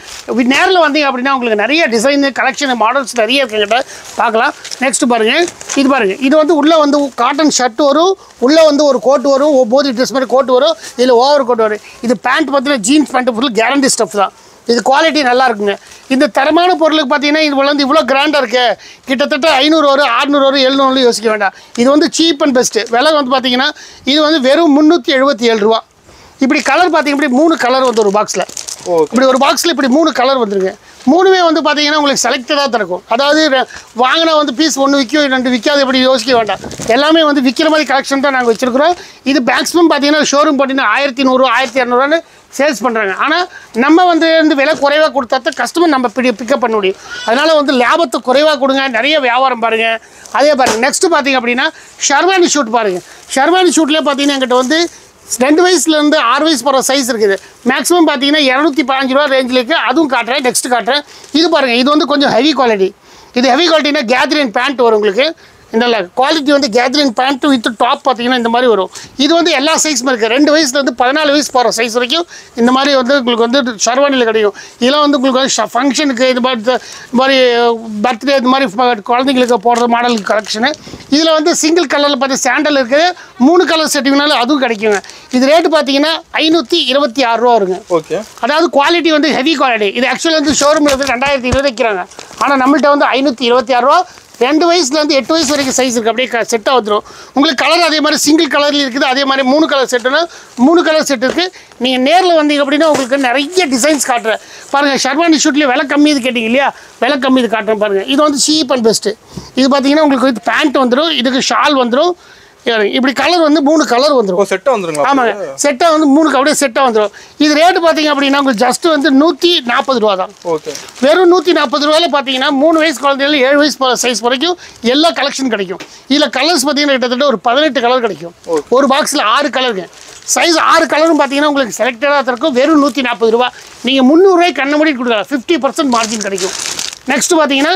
நேரில் வந்தீங்க அப்படின்னா உங்களுக்கு நிறைய டிசைனு கலெக்ஷன் மாடல்ஸ் நிறைய இருக்குங்கிட்ட பார்க்கலாம். நெக்ஸ்ட் பாருங்கள் இது பாருங்கள் இது வந்து உள்ளே வந்து காட்டன் ஷர்ட் வரும். உள்ளே வந்து ஒரு கோட் வரும். போதி ட்ரெஸ் மாதிரி கோட் வரும். இதில் ஓவர் கோட் வரும். இது பேண்ட் பார்த்தீங்கன்னா jeans pant full guarantee stuff தான். இது குவாலிட்டி நல்லா இருக்குங்க. இந்த தரமான பொருளுக்கு பார்த்தீங்கன்னா இது வந்து இவ்வளோ கிராண்டாக இருக்குது கிட்டத்தட்ட ஐநூறு வரும் ஆறுநூறு வரும் எழுநூறு யோசிக்க வேண்டாம். இது வந்து சீப் அண்ட் பெஸ்ட்டு விலை வந்து பார்த்தீங்கன்னா இது வந்து வெறும் முந்நூற்றி எழுபத்தி ஏழு ரூபா. இப்படி கலர் பார்த்தீங்க இப்படி மூணு கலர் வந்து ஒரு பாக்ஸில் இப்படி ஒரு பாக்ஸில் இப்படி மூணு கலர் வந்துருங்க. மூணுமே வந்து பார்த்தீங்கன்னா உங்களுக்கு செலக்டடாக தான் இருக்கும். அதாவது வாங்கினா வந்து பீஸ் ஒன்று விற்கும் ரெண்டு விற்காது இப்படி யோசிக்க வேண்டாம். எல்லாமே வந்து விற்கிற மாதிரி கலெக்ஷன் தான் நாங்கள் வச்சிருக்கிறோம். இது மேக்ஸிமம் பார்த்தீங்கன்னா ஷோரூம் பார்த்தீங்கன்னா ஆயிரத்தி நூறு ஆயிரத்தி இரநூறுவான்னு சேல்ஸ் பண்ணுறாங்க ஆனால் நம்ம வந்து வந்து விலை குறைவாக கொடுத்தா தான் கஸ்டமர் நம்ம பிடி பிக்கப் பண்ண முடியும். அதனால் வந்து லாபத்தை குறைவாக கொடுங்க. நிறைய வியாபாரம் பாருங்கள் அதே பாருங்கள் நெக்ஸ்ட்டு பார்த்தீங்க அப்படின்னா ஷர்வானி ஷூட் பாருங்கள் ஷர்வானி ஷூட்லேயே பார்த்தீங்கன்னா எங்கிட்ட வந்து ரெண்டு வயசுலேருந்து ஆறு வயசு போகிற சைஸ் இருக்குது. மேக்ஸிமம் பார்த்தீங்கன்னா இரநூத்தி பதினஞ்சு ரூபா ரேஞ்சில் இருக்குது அதுவும் காட்டுறேன் நெக்ஸ்ட் காட்டுறேன். இது பாருங்கள் இது வந்து கொஞ்சம் ஹெவி குவாலிட்டி இது ஹெவி குவாலிட்டினா கேதரின் பேண்ட் வரும் உங்களுக்கு. இந்த குவாலிட்டி வந்து கேத்ரின் பேண்ட் வித் டாப் பார்த்தீங்கன்னா இந்த மாதிரி வரும். இது வந்து எல்லா சைஸும் இருக்குது ரெண்டு வயசுலேருந்து பதினாலு வயசு போகிற சைஸ் வரைக்கும் இந்த மாதிரி வந்து உங்களுக்கு வந்து ஷர்வானியில் கிடைக்கும். இதெல்லாம் வந்து உங்களுக்கு வந்து ஃபங்க்ஷனுக்கு இது மாதிரி இந்த மாதிரி பர்த்டே இது மாதிரி குழந்தைங்களுக்கு போடுற மாடல் கலெக்ஷனு இதில் வந்து சிங்கிள் கலரில் பார்த்து சாண்டல் இருக்குது. மூணு கலர் செட்டிங்னாலும் அதுவும் கிடைக்குங்க. இது ரேட்டு பார்த்தீங்கன்னா ஐநூற்றி இருபத்தி ஆறு ரூபா வருங்க. ஓகே. அதாவது குவாலிட்டி வந்து ஹெவி குவாலிட்டி இது ஆக்சுவலி வந்து ஷோரூமில் வந்து ரெண்டாயிரத்தி இருபது வைக்கிறாங்க. ஆனால் நம்மள்ட்ட வந்து ஐநூற்றி இருபத்தி ஆறு ரூபா ரெண்டு வயசுலேருந்து எட்டு வயசு வரைக்கும் சைஸ் இருக்குது அப்படியே செட்டாக வந்துடும் உங்களுக்கு கலர் அதே மாதிரி சிங்கிள் கலரில் இருக்குது. அதே மாதிரி மூணு கலர் செட்டுனா மூணு கலர் செட் இருக்குது நீங்கள் நேரில் வந்தீங்க அப்படின்னா உங்களுக்கு நிறைய டிசைன்ஸ் காட்டுறேன். பாருங்கள் ஷர்வானி ஷூட்லேயே விலை கம்மி இது கேட்டிங்க இல்லையா? விலை கம்மி இது காட்டுறேன் பாருங்கள் இது வந்து சீப் அண்ட் பெஸ்ட்டு இது பார்த்தீங்கன்னா உங்களுக்கு வந்து பேண்ட் வந்துடும் இதுக்கு ஷால் வந்துடும் இப்படி கலர் வந்து மூணு கலர் வந்துடும் ஓ செட்டா வந்துருங்களா ஆமாங்க செட்டாக வந்து மூணு அப்படியே செட்டாக வந்துடும் இது ரேட்டு பார்த்தீங்க அப்படின்னா உங்களுக்கு ஜஸ்ட் வந்து நூற்றி நாற்பது ரூபா தான். ஓகே. வெறும் நூற்றி நாற்பது ரூபாயில் பார்த்தீங்கன்னா மூணு வயசு குழந்தைகள் ஏழு வயசு சைஸ் வரைக்கும் எல்லா கலெக்ஷன் கிடைக்கும். இதில் கலர்ஸ் பார்த்தீங்கன்னா கிட்டத்தட்ட ஒரு பதினெட்டு கலர் கிடைக்கும். ஒரு பாக்ஸில் ஆறு கலருங்க சைஸ் ஆறு கலரும் பார்த்தீங்கன்னா உங்களுக்கு செலக்டடாக இருக்கும். வெறும் நூற்றி நாற்பது ரூபா. நீங்கள் முந்நூறுரூவாய் கண்ண மூடி கொடுக்கலாம். ஃபிஃப்டி பர்சன்ட் மார்ஜின் கிடைக்கும். நெக்ஸ்ட் பார்த்தீங்கன்னா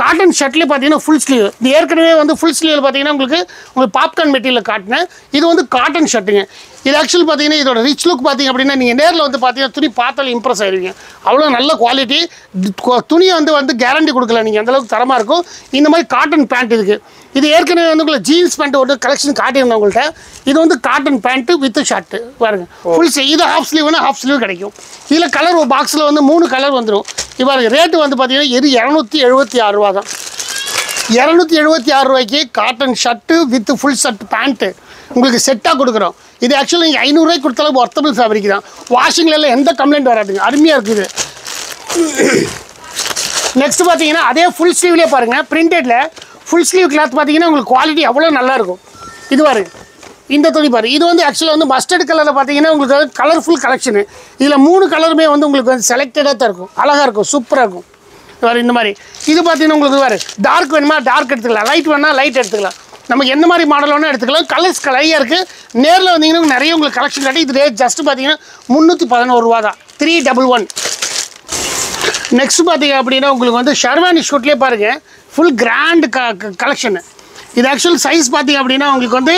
காட்டன் ஷர்ட்லேயே பார்த்தீங்கன்னா ஃபுல் ஸ்லீவ் இது ஏற்கனவே வந்து ஃபுல் ஸ்லீவில் பார்த்தீங்கன்னா உங்களுக்கு உங்களுக்கு பாப்கார்ன் மெட்டீரியல் காட்டினேன். இது வந்து காட்டன் ஷர்ட்டுங்க இது ஆக்சுவலி பார்த்தீங்கன்னா இதோட ரிச் லுக் பார்த்தீங்க அப்படின்னா நீங்கள் நேரில் வந்து பார்த்தீங்கன்னா துணி பார்த்தாலும் இம்ப்ரெஸ் ஆயிருவீங்க அவ்வளோ நல்ல குவாலிட்டி துணியை வந்து வந்து கேரண்டி கொடுக்கல நீங்கள் அந்தளவுக்கு தரமாக இருக்கும். இந்த மாதிரி காட்டன் பேண்ட் இதுக்கு. இது ஏற்கனவே வந்து உங்களுக்கு ஜீன்ஸ் பேண்ட் ஒரு கலெக்ஷன் காட்டியிருந்தேன் உங்கள்கிட்ட இது வந்து காட்டன் பேண்ட்டு வித் ஷர்ட்டு பாருங்க. ஃபுல் இது ஹாஃப் ஸ்லீவ்னா ஹாஃப் ஸ்லீவ் கிடைக்கும். இதில் கலர் ஒரு பாக்ஸில் வந்து மூணு கலர் வந்துடும் இது பாருங்க. ரேட்டு வந்து பார்த்தீங்கன்னா இது இரநூத்தி எழுபத்தி ஆறு ரூபா தான். இரநூத்தி எழுபத்தி ஆறு ரூபாய்க்கு cotton shirt with full shirt pant உங்களுக்கு செட்டாக கொடுக்குறோம். இது ஆக்சுவலி நீங்கள் ஐநூறுரூவாய்க்கு கொடுத்தாலும் ஒர்த்தபிள் ஃபேப்ரிக் தான் வாஷிங்ல எந்த கம்ப்ளைண்ட் வராதுங்க. அருமையாக இருக்குது. நெக்ஸ்ட் பார்த்தீங்கன்னா அதே ஃபுல் ஸ்லீவ்லேயே பாருங்கள் பிரிண்டடில் ஃபுல் ஸ்லீவ் கிளாத் பார்த்தீங்கன்னா உங்களுக்கு குவாலிட்டி அவ்வளோ நல்லா இருக்கும். இது பாருங்க இந்த துணி பாருங்க இது வந்து ஆக்சுவலாக வந்து மஸ்டர்ட் கலரில் பார்த்தீங்கன்னா உங்களுக்கு கலர்ஃபுல் கலெக்ஷனு இதில் மூணு கலருமே வந்து உங்களுக்கு வந்து செலக்டடாக தான் இருக்கும். அழகாக இருக்கும். சூப்பராக இருக்கும். வேறு இந்த மாதிரி. இது பார்த்தீங்கன்னா உங்களுக்கு வேறு டார்க் வேணுமா? டார்க் எடுத்துக்கலாம். லைட் வேணால் லைட் எடுத்துக்கலாம். நமக்கு எந்த மாதிரி மாடல் வேணால் எடுத்துக்கலாம். கலர்ஸ் நிறைய இருக்குது நேரில் வந்தீங்கன்னா நிறைய உங்களுக்கு கலெக்ஷன் கிடைக்கும் இது ரேட் ஜஸ்ட் பார்த்தீங்கன்னா முந்நூற்றி பதினோரு ரூபா தான் த்ரீ டபுள் ஒன் நெக்ஸ்ட் பார்த்தீங்க அப்படின்னா உங்களுக்கு வந்து ஷர்வானி ஷூட்லேயே பாருங்கள் ஃபுல் கிராண்ட் க கலெக்ஷனு இது ஆக்சுவல் சைஸ் பார்த்தீங்க அப்படின்னா உங்களுக்கு வந்து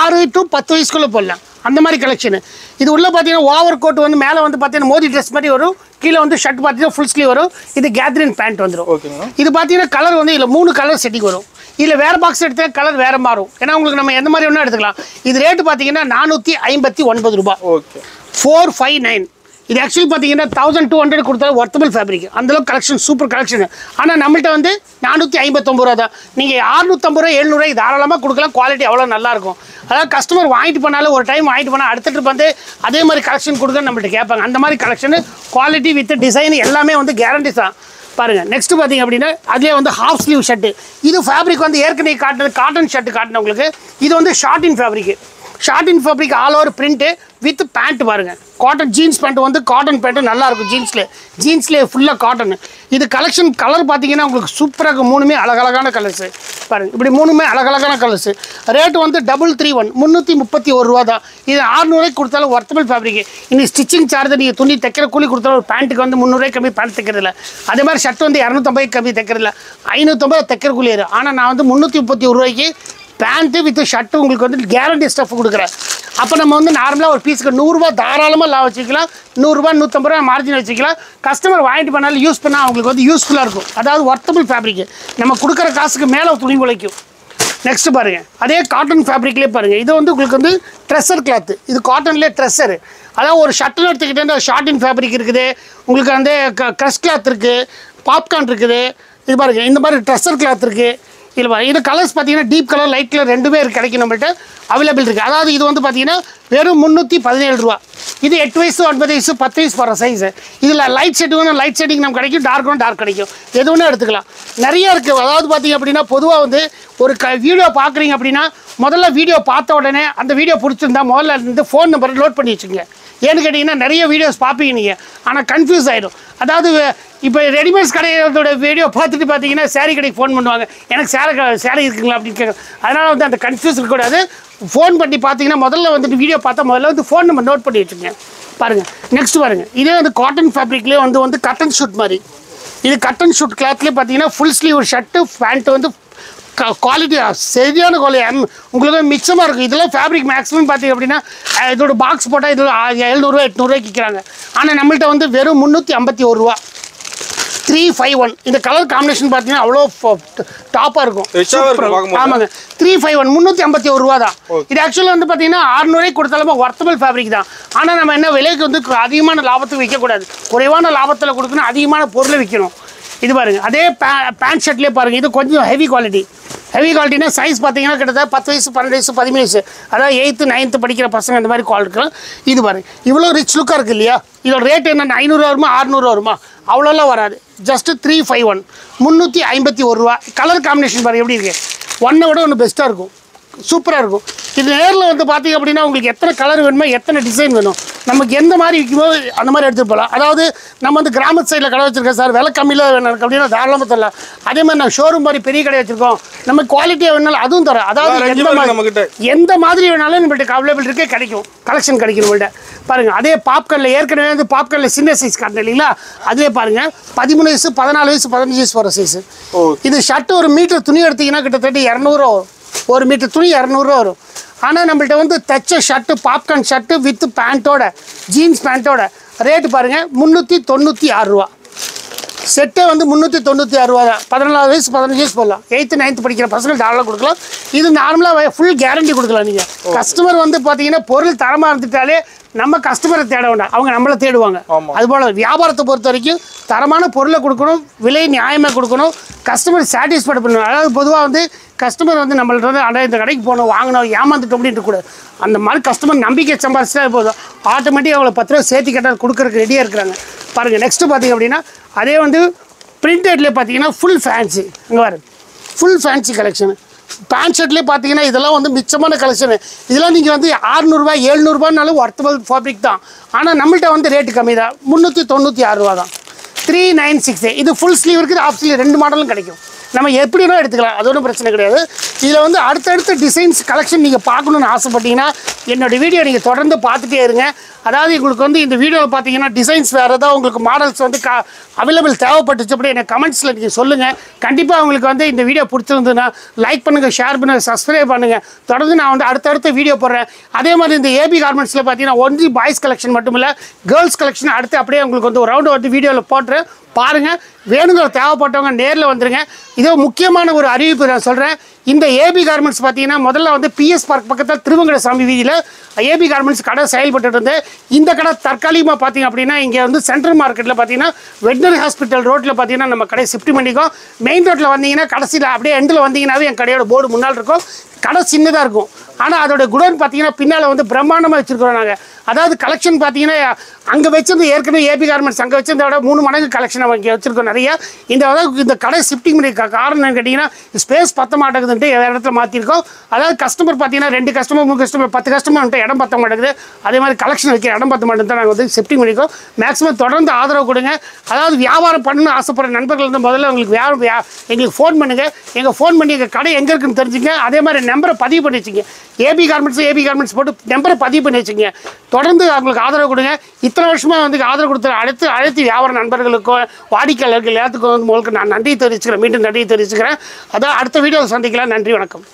ஆறு டு பத்து வயசுக்குள்ளே போடலாம். அந்த மாதிரி கலெக்ஷனு இது உள்ள பார்த்தீங்கன்னா ஓவர் கோட் வந்து மேலே வந்து பார்த்தீங்கன்னா மோதி ட்ரெஸ் மாதிரி வரும். கீழே வந்து ஷர்ட் பார்த்தீங்கன்னா ஃபுல் ஸ்லீவ் வரும். இது கேத்ரின் பேண்ட் வந்துடும் ஓகேங்க இது பார்த்தீங்கன்னா கலர் வந்து இதில் மூணு கலர் செட்டிங் வரும். இதில் வேறு பாக்ஸ் எடுத்தா கலர் வேறு மாறும். ஏன்னா உங்களுக்கு நம்ம எந்த மாதிரி வேணால் எடுத்துக்கலாம். இது ரேட்டு பார்த்தீங்கன்னா நானூற்றி ஐம்பத்தி ஒன்பது ரூபாய். ஓகே. ஃபோர் ஃபைவ் நைன் இது ஆக்சுவலி பார்த்தீங்கன்னா தௌசண்ட் டூ ஹண்ட்ரட் கொடுத்தாலும் ஒர்த்தபிள் ஃபேப்ரிக் அந்தளவுக்கு கலெக்ஷன் சூப்பர் கலெக்ஷன் ஆனால் நம்மள்ட்ட வந்து நானூற்றி ஐம்பத்தொம்பது ரூபா தான். நீங்கள் அறுநூத்தம்பது ரூபா எழுநூறுவா தாராளமாக கொடுக்கலாம். குவாலிட்டி அவ்வளோ நல்லாயிருக்கும் அதாவது கஸ்டமர் வாங்கிட்டு போனாலும் ஒரு டைம் வாங்கிட்டு போனால் அடுத்த வந்து அதே மாதிரி கலெக்ஷன் கொடுக்க நம்மள்ட்ட கேட்பாங்க. அந்த மாதிரி கலெக்ஷன் குவாலிட்டி வித் டிசைன் எல்லாமே வந்து கேரண்டி தான். பாருங்கள் நெக்ஸ்ட் பார்த்தீங்க அப்படின்னா அதுலேயே வந்து ஹாஃப் ஸ்லீவ் ஷர்ட்டு இது ஃபேப்ரிக் வந்து ஏற்கனவே காட்டினது காட்டன் ஷர்ட் காட்டின உங்களுக்கு. இது வந்து short in fabric short in fabric all over print with pant பாருங்க. காட்டன் ஜீன்ஸ் பேண்ட் வந்து காட்டன் பேண்ட்டு நல்லாயிருக்கும் ஜீன்ஸ்லேயே ஜீன்ஸ்லேயே ஃபுல்லாக காட்டன் இது கலெக்ஷன் கலர் பார்த்தீங்கன்னா உங்களுக்கு சூப்பராக இருக்கும். மூணுமே அழகழகான கலர்ஸு பாருங்கள் இப்படி மூணுமே அழகழகான கலர்ஸு ரேட்டு வந்து டபுள் த்ரீ ஒன் முந்நூற்றி முப்பத்தி ஒரு ரூபா தான். இது ஆறுநூறுவாய்க்கு கொடுத்தாலும் ஒர்த்தபிள் ஃபேப்ரிக் இன்னைக்கு ஸ்டிச்சிங் சார்ஜ் நீங்கள் துணி தைக்கிற கூலி கொடுத்தாலும் ஒரு பேண்ட்டுக்கு வந்து முந்நூறுவாய்க்கு கம்மி பேண்ட் தைக்கிறதில்ல. அதே மாதிரி ஷர்ட் வந்து இரநூத்தம்பது கம்மி தைக்கிறதில்ல. ஐநூற்றம்பது தைக்கிற கூலி ஆனால் நான் வந்து முந்நூற்றி முப்பத்தி ஒரு ரூபாய்க்கு பேண்ட்டு வித் ஷர்ட்டு உங்களுக்கு வந்து கேரண்டி ஸ்டஃப் கொடுக்குறேன். அப்போ நம்ம வந்து நார்மலாக ஒரு பீஸுக்கு நூறுரூவா தாராளமாக லாபம் வச்சுக்கலாம். நூறுரூவா நூற்றம்பது ரூபா மார்ஜின் வச்சுக்கலாம். கஸ்டமர் வாங்கிட்டு பண்ணாலும் யூஸ் பண்ணால் அவங்களுக்கு வந்து யூஸ்ஃபுல்லாக இருக்கும். அதாவது ஒர்த்தபிள் ஃபேப்ரிக் நம்ம கொடுக்குற காசுக்கு மேலே துணி உழைக்கும். நெக்ஸ்ட் பாருங்கள் அதே காட்டன் ஃபேப்ரிக்லேயே பாருங்கள் இது வந்து உங்களுக்கு வந்து ட்ரெஸ்ஸர் கிளாத்து இது காட்டன்லேயே ட்ரெஸ்ஸர் அதாவது ஒரு ஷர்ட்டில் எடுத்துக்கிட்டே ஷார்டின் ஃபேப்ரிக் இருக்குது. உங்களுக்கு வந்து க்ரஷ் கிளாத் இருக்குது பாப்கார்ன் இருக்குது. இது பாருங்க. இந்த மாதிரி ட்ரெஸ்ஸர் கிளாத் இருக்குது இதில் இது கலர்ஸ் பார்த்தீங்கன்னா டீப் கலர் லைட் கலர் ரெண்டுமே இருக்கு கிடைக்கும் நம்மள்ட்ட அவைலபிள் இருக்குது அதாவது இது வந்து பார்த்தீங்கன்னா வெறும் முந்நூற்றி பதினேழு ரூபா. இது எட்டு வயசு ஒன்பது வயசு பத்து வயசு போகிற சைஸு இதில் லைட் செட் வேணும் லைட் செட்டிங் நமக்கு கிடைக்கும் டார்க் வேணும் டார்க் கிடைக்கும். எது வேணும் எடுத்துக்கலாம். நிறைய இருக்குது அதாவது பார்த்தீங்க அப்படின்னா பொதுவாக வந்து ஒரு க வீடியோ பார்க்குறீங்க அப்படின்னா முதல்ல வீடியோ பார்த்த உடனே அந்த வீடியோ பிடிச்சிருந்தா முதல்ல இருந்து ஃபோன் நம்பர் லோட் பண்ணி வச்சுக்கோங்க. ஏன்னு கேட்டிங்கன்னா நிறைய வீடியோஸ் பார்ப்பீங்க நீங்கள் ஆனால் கன்ஃபியூஸ் ஆகிடும் அதாவது இப்போ ரெடிமேட்ஸ் கடையோட வீடியோ பார்த்துட்டு பார்த்தீங்கன்னா சேரீ கடைக்கு ஃபோன் பண்ணுவாங்க. எனக்கு சேலை க- சேலை இருக்குங்களா அப்படின்னு கேட்க அதனால் வந்து அந்த கன்ஃபியூஸ் இருக்கக்கூடாது ஃபோன் பண்ணி பார்த்தீங்கன்னா முதல்ல வந்துட்டு வீடியோ பார்த்தா முதல்ல வந்து ஃபோன் நம்பர் நோட் பண்ணி வச்சுக்கோங்க. பாருங்கள் நெக்ஸ்ட் பாருங்கள் இதே வந்து காட்டன் ஃபேப்ரிக்லேயே வந்து வந்து கட்டன் ஷூட் மாதிரி. இது கட்டன் ஷூட் கிளாத்லேயே பார்த்தீங்கன்னா ஃபுல் ஸ்லீவ் ஷர்ட்டு பேண்ட்டு வந்து குவாலிட்டி சரியான குவாலிட்டி உங்களுக்கு மிச்சமாக இருக்கும் இதெல்லாம் ஃபேப்ரிக் மேக்ஸிமம் பார்த்தீங்க அப்படின்னா இதோட பாக்ஸ் போட்டால் இது எழுநூறுவா எட்நூறுவாய்க்கு விற்கிறாங்க ஆனால் நம்மள்ட்ட வந்து வெறும் முந்நூற்றி ஐம்பத்தி ஒரு ரூபா. த்ரீ ஃபைவ் ஒன் இந்த கலர் காம்பினேஷன் பார்த்தீங்கன்னா அவ்வளோ டாப்பாக இருக்கும். ஆமாங்க. த்ரீ ஃபைவ் ஒன் முந்நூற்றி ஐம்பத்தி ஒரு ரூபா தான். இது ஆக்சுவலாக வந்து பார்த்தீங்கன்னா அறுநூறுவாய்க்கு கொடுத்தாலுமே ஒர்த்தபிள் ஃபேப்ரிக் தான். ஆனால் நம்ம என்ன விலைக்கு வந்து அதிகமான லாபத்துக்கு விற்கக்கூடாது குறைவான லாபத்தில் கொடுக்கணும் அதிகமான பொருளை விற்கணும் இது பாருங்க. அதே பே பேண்ட் ஷர்ட்லேயே பாருங்க. இது கொஞ்சம் ஹெவி குவாலிட்டி ஹெவி குவாலிட்டினா சைஸ் பார்த்தீங்கன்னா கிட்டத்தட்ட பத்து வயசு பன்னெண்டு வயசு பதிமூணு வயசு. அதாவது எயித்து நைன்த்து படிக்கிற பசங்க இந்த மாதிரி குவாலிட்டி இது பாருங்க இவ்வளோ ரிச் லுக்காக இருக்குது இல்லையா? இதோட ரேட் என்ன ஐநூறுரூவா வருமா அறுநூறுவா வருமா? அவ்வளோலாம் வராது. ஜஸ்ட்டு த்ரீ ஃபைவ் ஒன் முந்நூற்றி ஐம்பத்தி ஒரு ரூபா. கலர் காம்பினேஷன் பாருங்கள் எப்படி இருக்குது ஒன்றை விட ஒன்று பெஸ்ட்டாக இருக்கும். சூப்பராக இருக்கும். இது நேரில் வந்து பார்த்தீங்க அப்படின்னா உங்களுக்கு எத்தனை கலர் வேணுமோ எத்தனை டிசைன் வேணும். நமக்கு எந்த மாதிரி விற்குமோ அந்த மாதிரி எடுத்துட்டு போகலாம் அதாவது நம்ம வந்து கிராமத்து சைடில் கடை வச்சிருக்கோம் சார். விலை கம்மியில் வேணும் அப்படின்னா தாராளமாக தரலாம். அதே மாதிரி நான் ஷோரூம் மாதிரி பெரிய கடை வச்சிருக்கோம். நம்ம குவாலிட்டியாக வேணாலும் அதுவும் தரோம் அதாவது எந்த மாதிரி. எந்த மாதிரி வேணாலும் நம்மள்ட்ட அவைலபிள் இருக்கே கிடைக்கும். கலெக்ஷன் கிடைக்கும் நம்மள்ட்ட பாருங்க அதே பாப்கார்னில் ஏற்கனவே வந்து பாப்கார்னில் சின்ன சைஸ் காட்டினேன் இல்லைங்களா? அதே பாருங்க பதிமூணு வயசு பதினாலு வயசு பதினஞ்சு வயசு போகிற சைஸ். இது ஷர்ட் ஒரு மீட்டர் துணி எடுத்தீங்கன்னா கிட்டத்தட்ட இரநூறுவா வரும். ஒரு மீட்டர் துணி இரநூறுவா வரும். ஆனால் நம்மள்ட்ட வந்து தச்ச ஷர்ட்டு பாப்கார்ன் ஷர்ட்டு வித் பேண்ட்டோட ஜீன்ஸ் பேண்ட்டோட ரேட்டு பாருங்கள் முந்நூற்றி தொண்ணூற்றி ஆறுரூவா செட்டே வந்து முந்நூற்றி தொண்ணூற்றி ஆறு ரூபா தான். பதினாலு வயசு பதினஞ்சு வயசு போடலாம். எயித்து நைன்த்து படிக்கிற பசங்க டாலர் கொடுக்கலாம். இது நார்மலாக ஃபுல் கேரண்டி கொடுக்கலாம் நீங்கள் கஸ்டமர் வந்து பார்த்தீங்கன்னா பொருள் தரமாக இருந்துட்டாலே நம்ம கஸ்டமரை தேட வேண்டாம். அவங்க நம்மளை தேடுவாங்க. அதுபோல் வியாபாரத்தை பொறுத்த வரைக்கும் தரமான பொருளை கொடுக்கணும் விலை நியாயமாக கொடுக்கணும் கஸ்டமர் சாட்டிஸ்ஃபைட் பண்ணணும். அதாவது பொதுவாக வந்து கஸ்டமர் வந்து நம்மள்ட்ட வந்து அட இந்த கடைக்கு போகணும் வாங்கணும் ஏமாந்துட்டோம் அப்படின்ட்டு கூட. அந்த மாதிரி கஸ்டமர் நம்பிக்கை சம்பாதிச்சா போதும். ஆட்டோமேட்டிக்காக அவங்கள பத்து ரூபா சேர்த்து கேட்டால் கொடுக்கறதுக்கு ரெடியாக இருக்கிறாங்க. பாருங்கள் நெக்ஸ்ட்டு பார்த்தீங்க அப்படின்னா அதே வந்து பிரிண்டட்லேயே பார்த்தீங்கன்னா ஃபுல் ஃபேன்சி இங்கே பாரு. ஃபுல் ஃபேன்சி கலெக்ஷனு பேண்ட் ஷர்ட்லேயே பார்த்தீங்கன்னா இதெல்லாம் வந்து மிச்சமான கலெக்ஷனு இதெல்லாம் நீங்கள் வந்து ஆறுநூறுபா ஏழ்நூறுபான்னாலும் ஒர்த்தபிள் ஃபேப்ரிக் தான். ஆனால் நம்மள்ட்ட வந்து ரேட்டு கம்மி தான் முந்நூற்றி தொண்ணூற்றி ஆறுரூவா தான் த்ரீ நைன் சிக்ஸ் இது ஃபுல் ஸ்லீவ் இருக்குது ஆஃப் ஸ்லீவ் ரெண்டு மாடலும் கிடைக்கும். நம்ம எப்படினா எடுத்துக்கலாம். அது ஒன்றும் பிரச்சனை கிடையாது. இதில் வந்து அடுத்தடுத்த டிசைன்ஸ் கலெக்ஷன் நீங்கள் பார்க்கணுன்னு ஆசைப்பட்டீங்கன்னா என்னோடய வீடியோ நீங்கள் தொடர்ந்து பார்த்துட்டே இருங்க. அதாவது உங்களுக்கு வந்து இந்த வீடியோவில் பார்த்தீங்கன்னா டிசைன்ஸ் வேறு ஏதாவது உங்களுக்கு மாடல்ஸ் வந்து க அவைலபிள் தேவைப்பட்டுச்சு அப்படி எனக்கு கமெண்ட்ஸில் நீங்கள் சொல்லுங்கள் கண்டிப்பாக உங்களுக்கு வந்து இந்த வீடியோ பிடிச்சிருந்ததுன்னா லைக் பண்ணுங்கள் ஷேர் பண்ணுங்கள் சப்ஸ்கிரைப் பண்ணுங்கள் தொடர்ந்து நான் வந்து அடுத்தடுத்த வீடியோ போடுறேன். அதே மாதிரி இந்த ஏபி கார்மெண்ட்ஸில் பார்த்தீங்கன்னா ஒன்லி பாய்ஸ் கலெக்ஷன் மட்டும் இல்லை கேர்ள்ஸ் கலெக்ஷன் அடுத்து அப்படியே உங்களுக்கு வந்து ஒரு ரவுண்டு வந்து வீடியோவில் போட்டுறேன். பாருங்கள் வேணுங்கிற தேவைப்பட்டவங்க நேரில் வந்துருங்க. இதோ முக்கியமான ஒரு அறிவிப்பு நான் சொல்கிறேன் இந்த ஏபி கார்மெண்ட்ஸ் பார்த்தீங்கன்னா முதல்ல வந்து பிஎஸ் பார்க் பக்கத்தில் திருவங்கட சாமி வீதியில் ஏபி கார்மெண்ட்ஸ் கடை செயல்பட்டு இருந்து இந்த கடை தற்காலிகமாக பார்த்தீங்க அப்படின்னா இங்கே வந்து சென்ட்ரல் மார்க்கெட்டில் பார்த்தீங்கன்னா வெட்னரி ஹாஸ்பிட்டல் ரோட்டில் பார்த்தீங்கன்னா நம்ம கடை ஷிஃப்ட் பண்ணிக்கோம். மெயின் ரோட்டில் வந்தீங்கன்னா கடைசியில் அப்படியே எண்டில் வந்தீங்கன்னாவே என் கடையோட போர்டு முன்னால் இருக்கும். கடை சின்னதாக இருக்கும். ஆனால் அதோட குடோன் பார்த்தீங்கன்னா பின்னால் வந்து பிரம்மாண்டமாக வச்சுருக்கிறோம் நாங்கள் அதாவது கலெக்ஷன் பார்த்தீங்கன்னா அங்கே வச்சிருந்து ஏற்கனவே ஏபி கார்மெண்ட்ஸ் அங்கே வச்சிருந்த விட மூணு மடங்கு கலெக்ஷன் நம்ம இங்கே வச்சிருக்கோம் நிறைய. இந்த இந்த கடை ஷிஃப்டிங் பண்ணி காரணம் என்னன்னு கேட்டிங்கன்னா ஸ்பேஸ் பத்த மாட்டேங்குதுன்ட்டு வேறு இடத்துல மாற்றிருக்கோம் அதாவது கஸ்டமர் பார்த்தீங்கன்னா ரெண்டு கஸ்டமர் மூணு கஸ்டமர் பத்து கஸ்டமர் வந்துட்டு இடம் பத்த மாட்டேங்குது. அதே மாதிரி கலெக்ஷன் வைக்கிற இடம் பத்த மாட்டேங்குது நாங்கள் வந்து ஷிஃப்டிங் பண்ணிஇருக்கோம் மேக்ஸிமம் தொடர்ந்து ஆதரவு கொடுங்க. அதாவது வியாபாரம் பண்ணணும்னு ஆசைப்படுற நண்பர்கள் வந்து முதல்ல உங்களுக்கு வியா எங்களுக்கு ஃபோன் பண்ணுங்கள் எங்கள் ஃபோன் பண்ணி எங்கள் கடை எங்கே இருக்குன்னு தெரிஞ்சுங்க. அதே மாதிரி நம்பரை பதிவு பண்ணி வச்சுங்க. ஏபி கார்மெண்ட்ஸ் ஏபி கார்மெண்ட்ஸ் போட்டு நம்பரை பதிவு பண்ணி வச்சுங்க. தொடர்ந்து அவங்களுக்கு ஆதரவு கொடுங்க. இத்தனை வருஷமாக வந்து ஆதரவு கொடுத்த அடுத்து அழைத்து வியாபார நண்பர்களுக்கும் வாடிக்கையாளர்கள் எல்லாத்துக்கும் வந்து உங்களுக்கு நான் நன்றி தெரிவிச்சுக்கிறேன். மீண்டும் நன்றி தெரிவிச்சுக்கிறேன். அதான் அடுத்த வீடியோவில் சந்திக்கலாம். நன்றி வணக்கம்.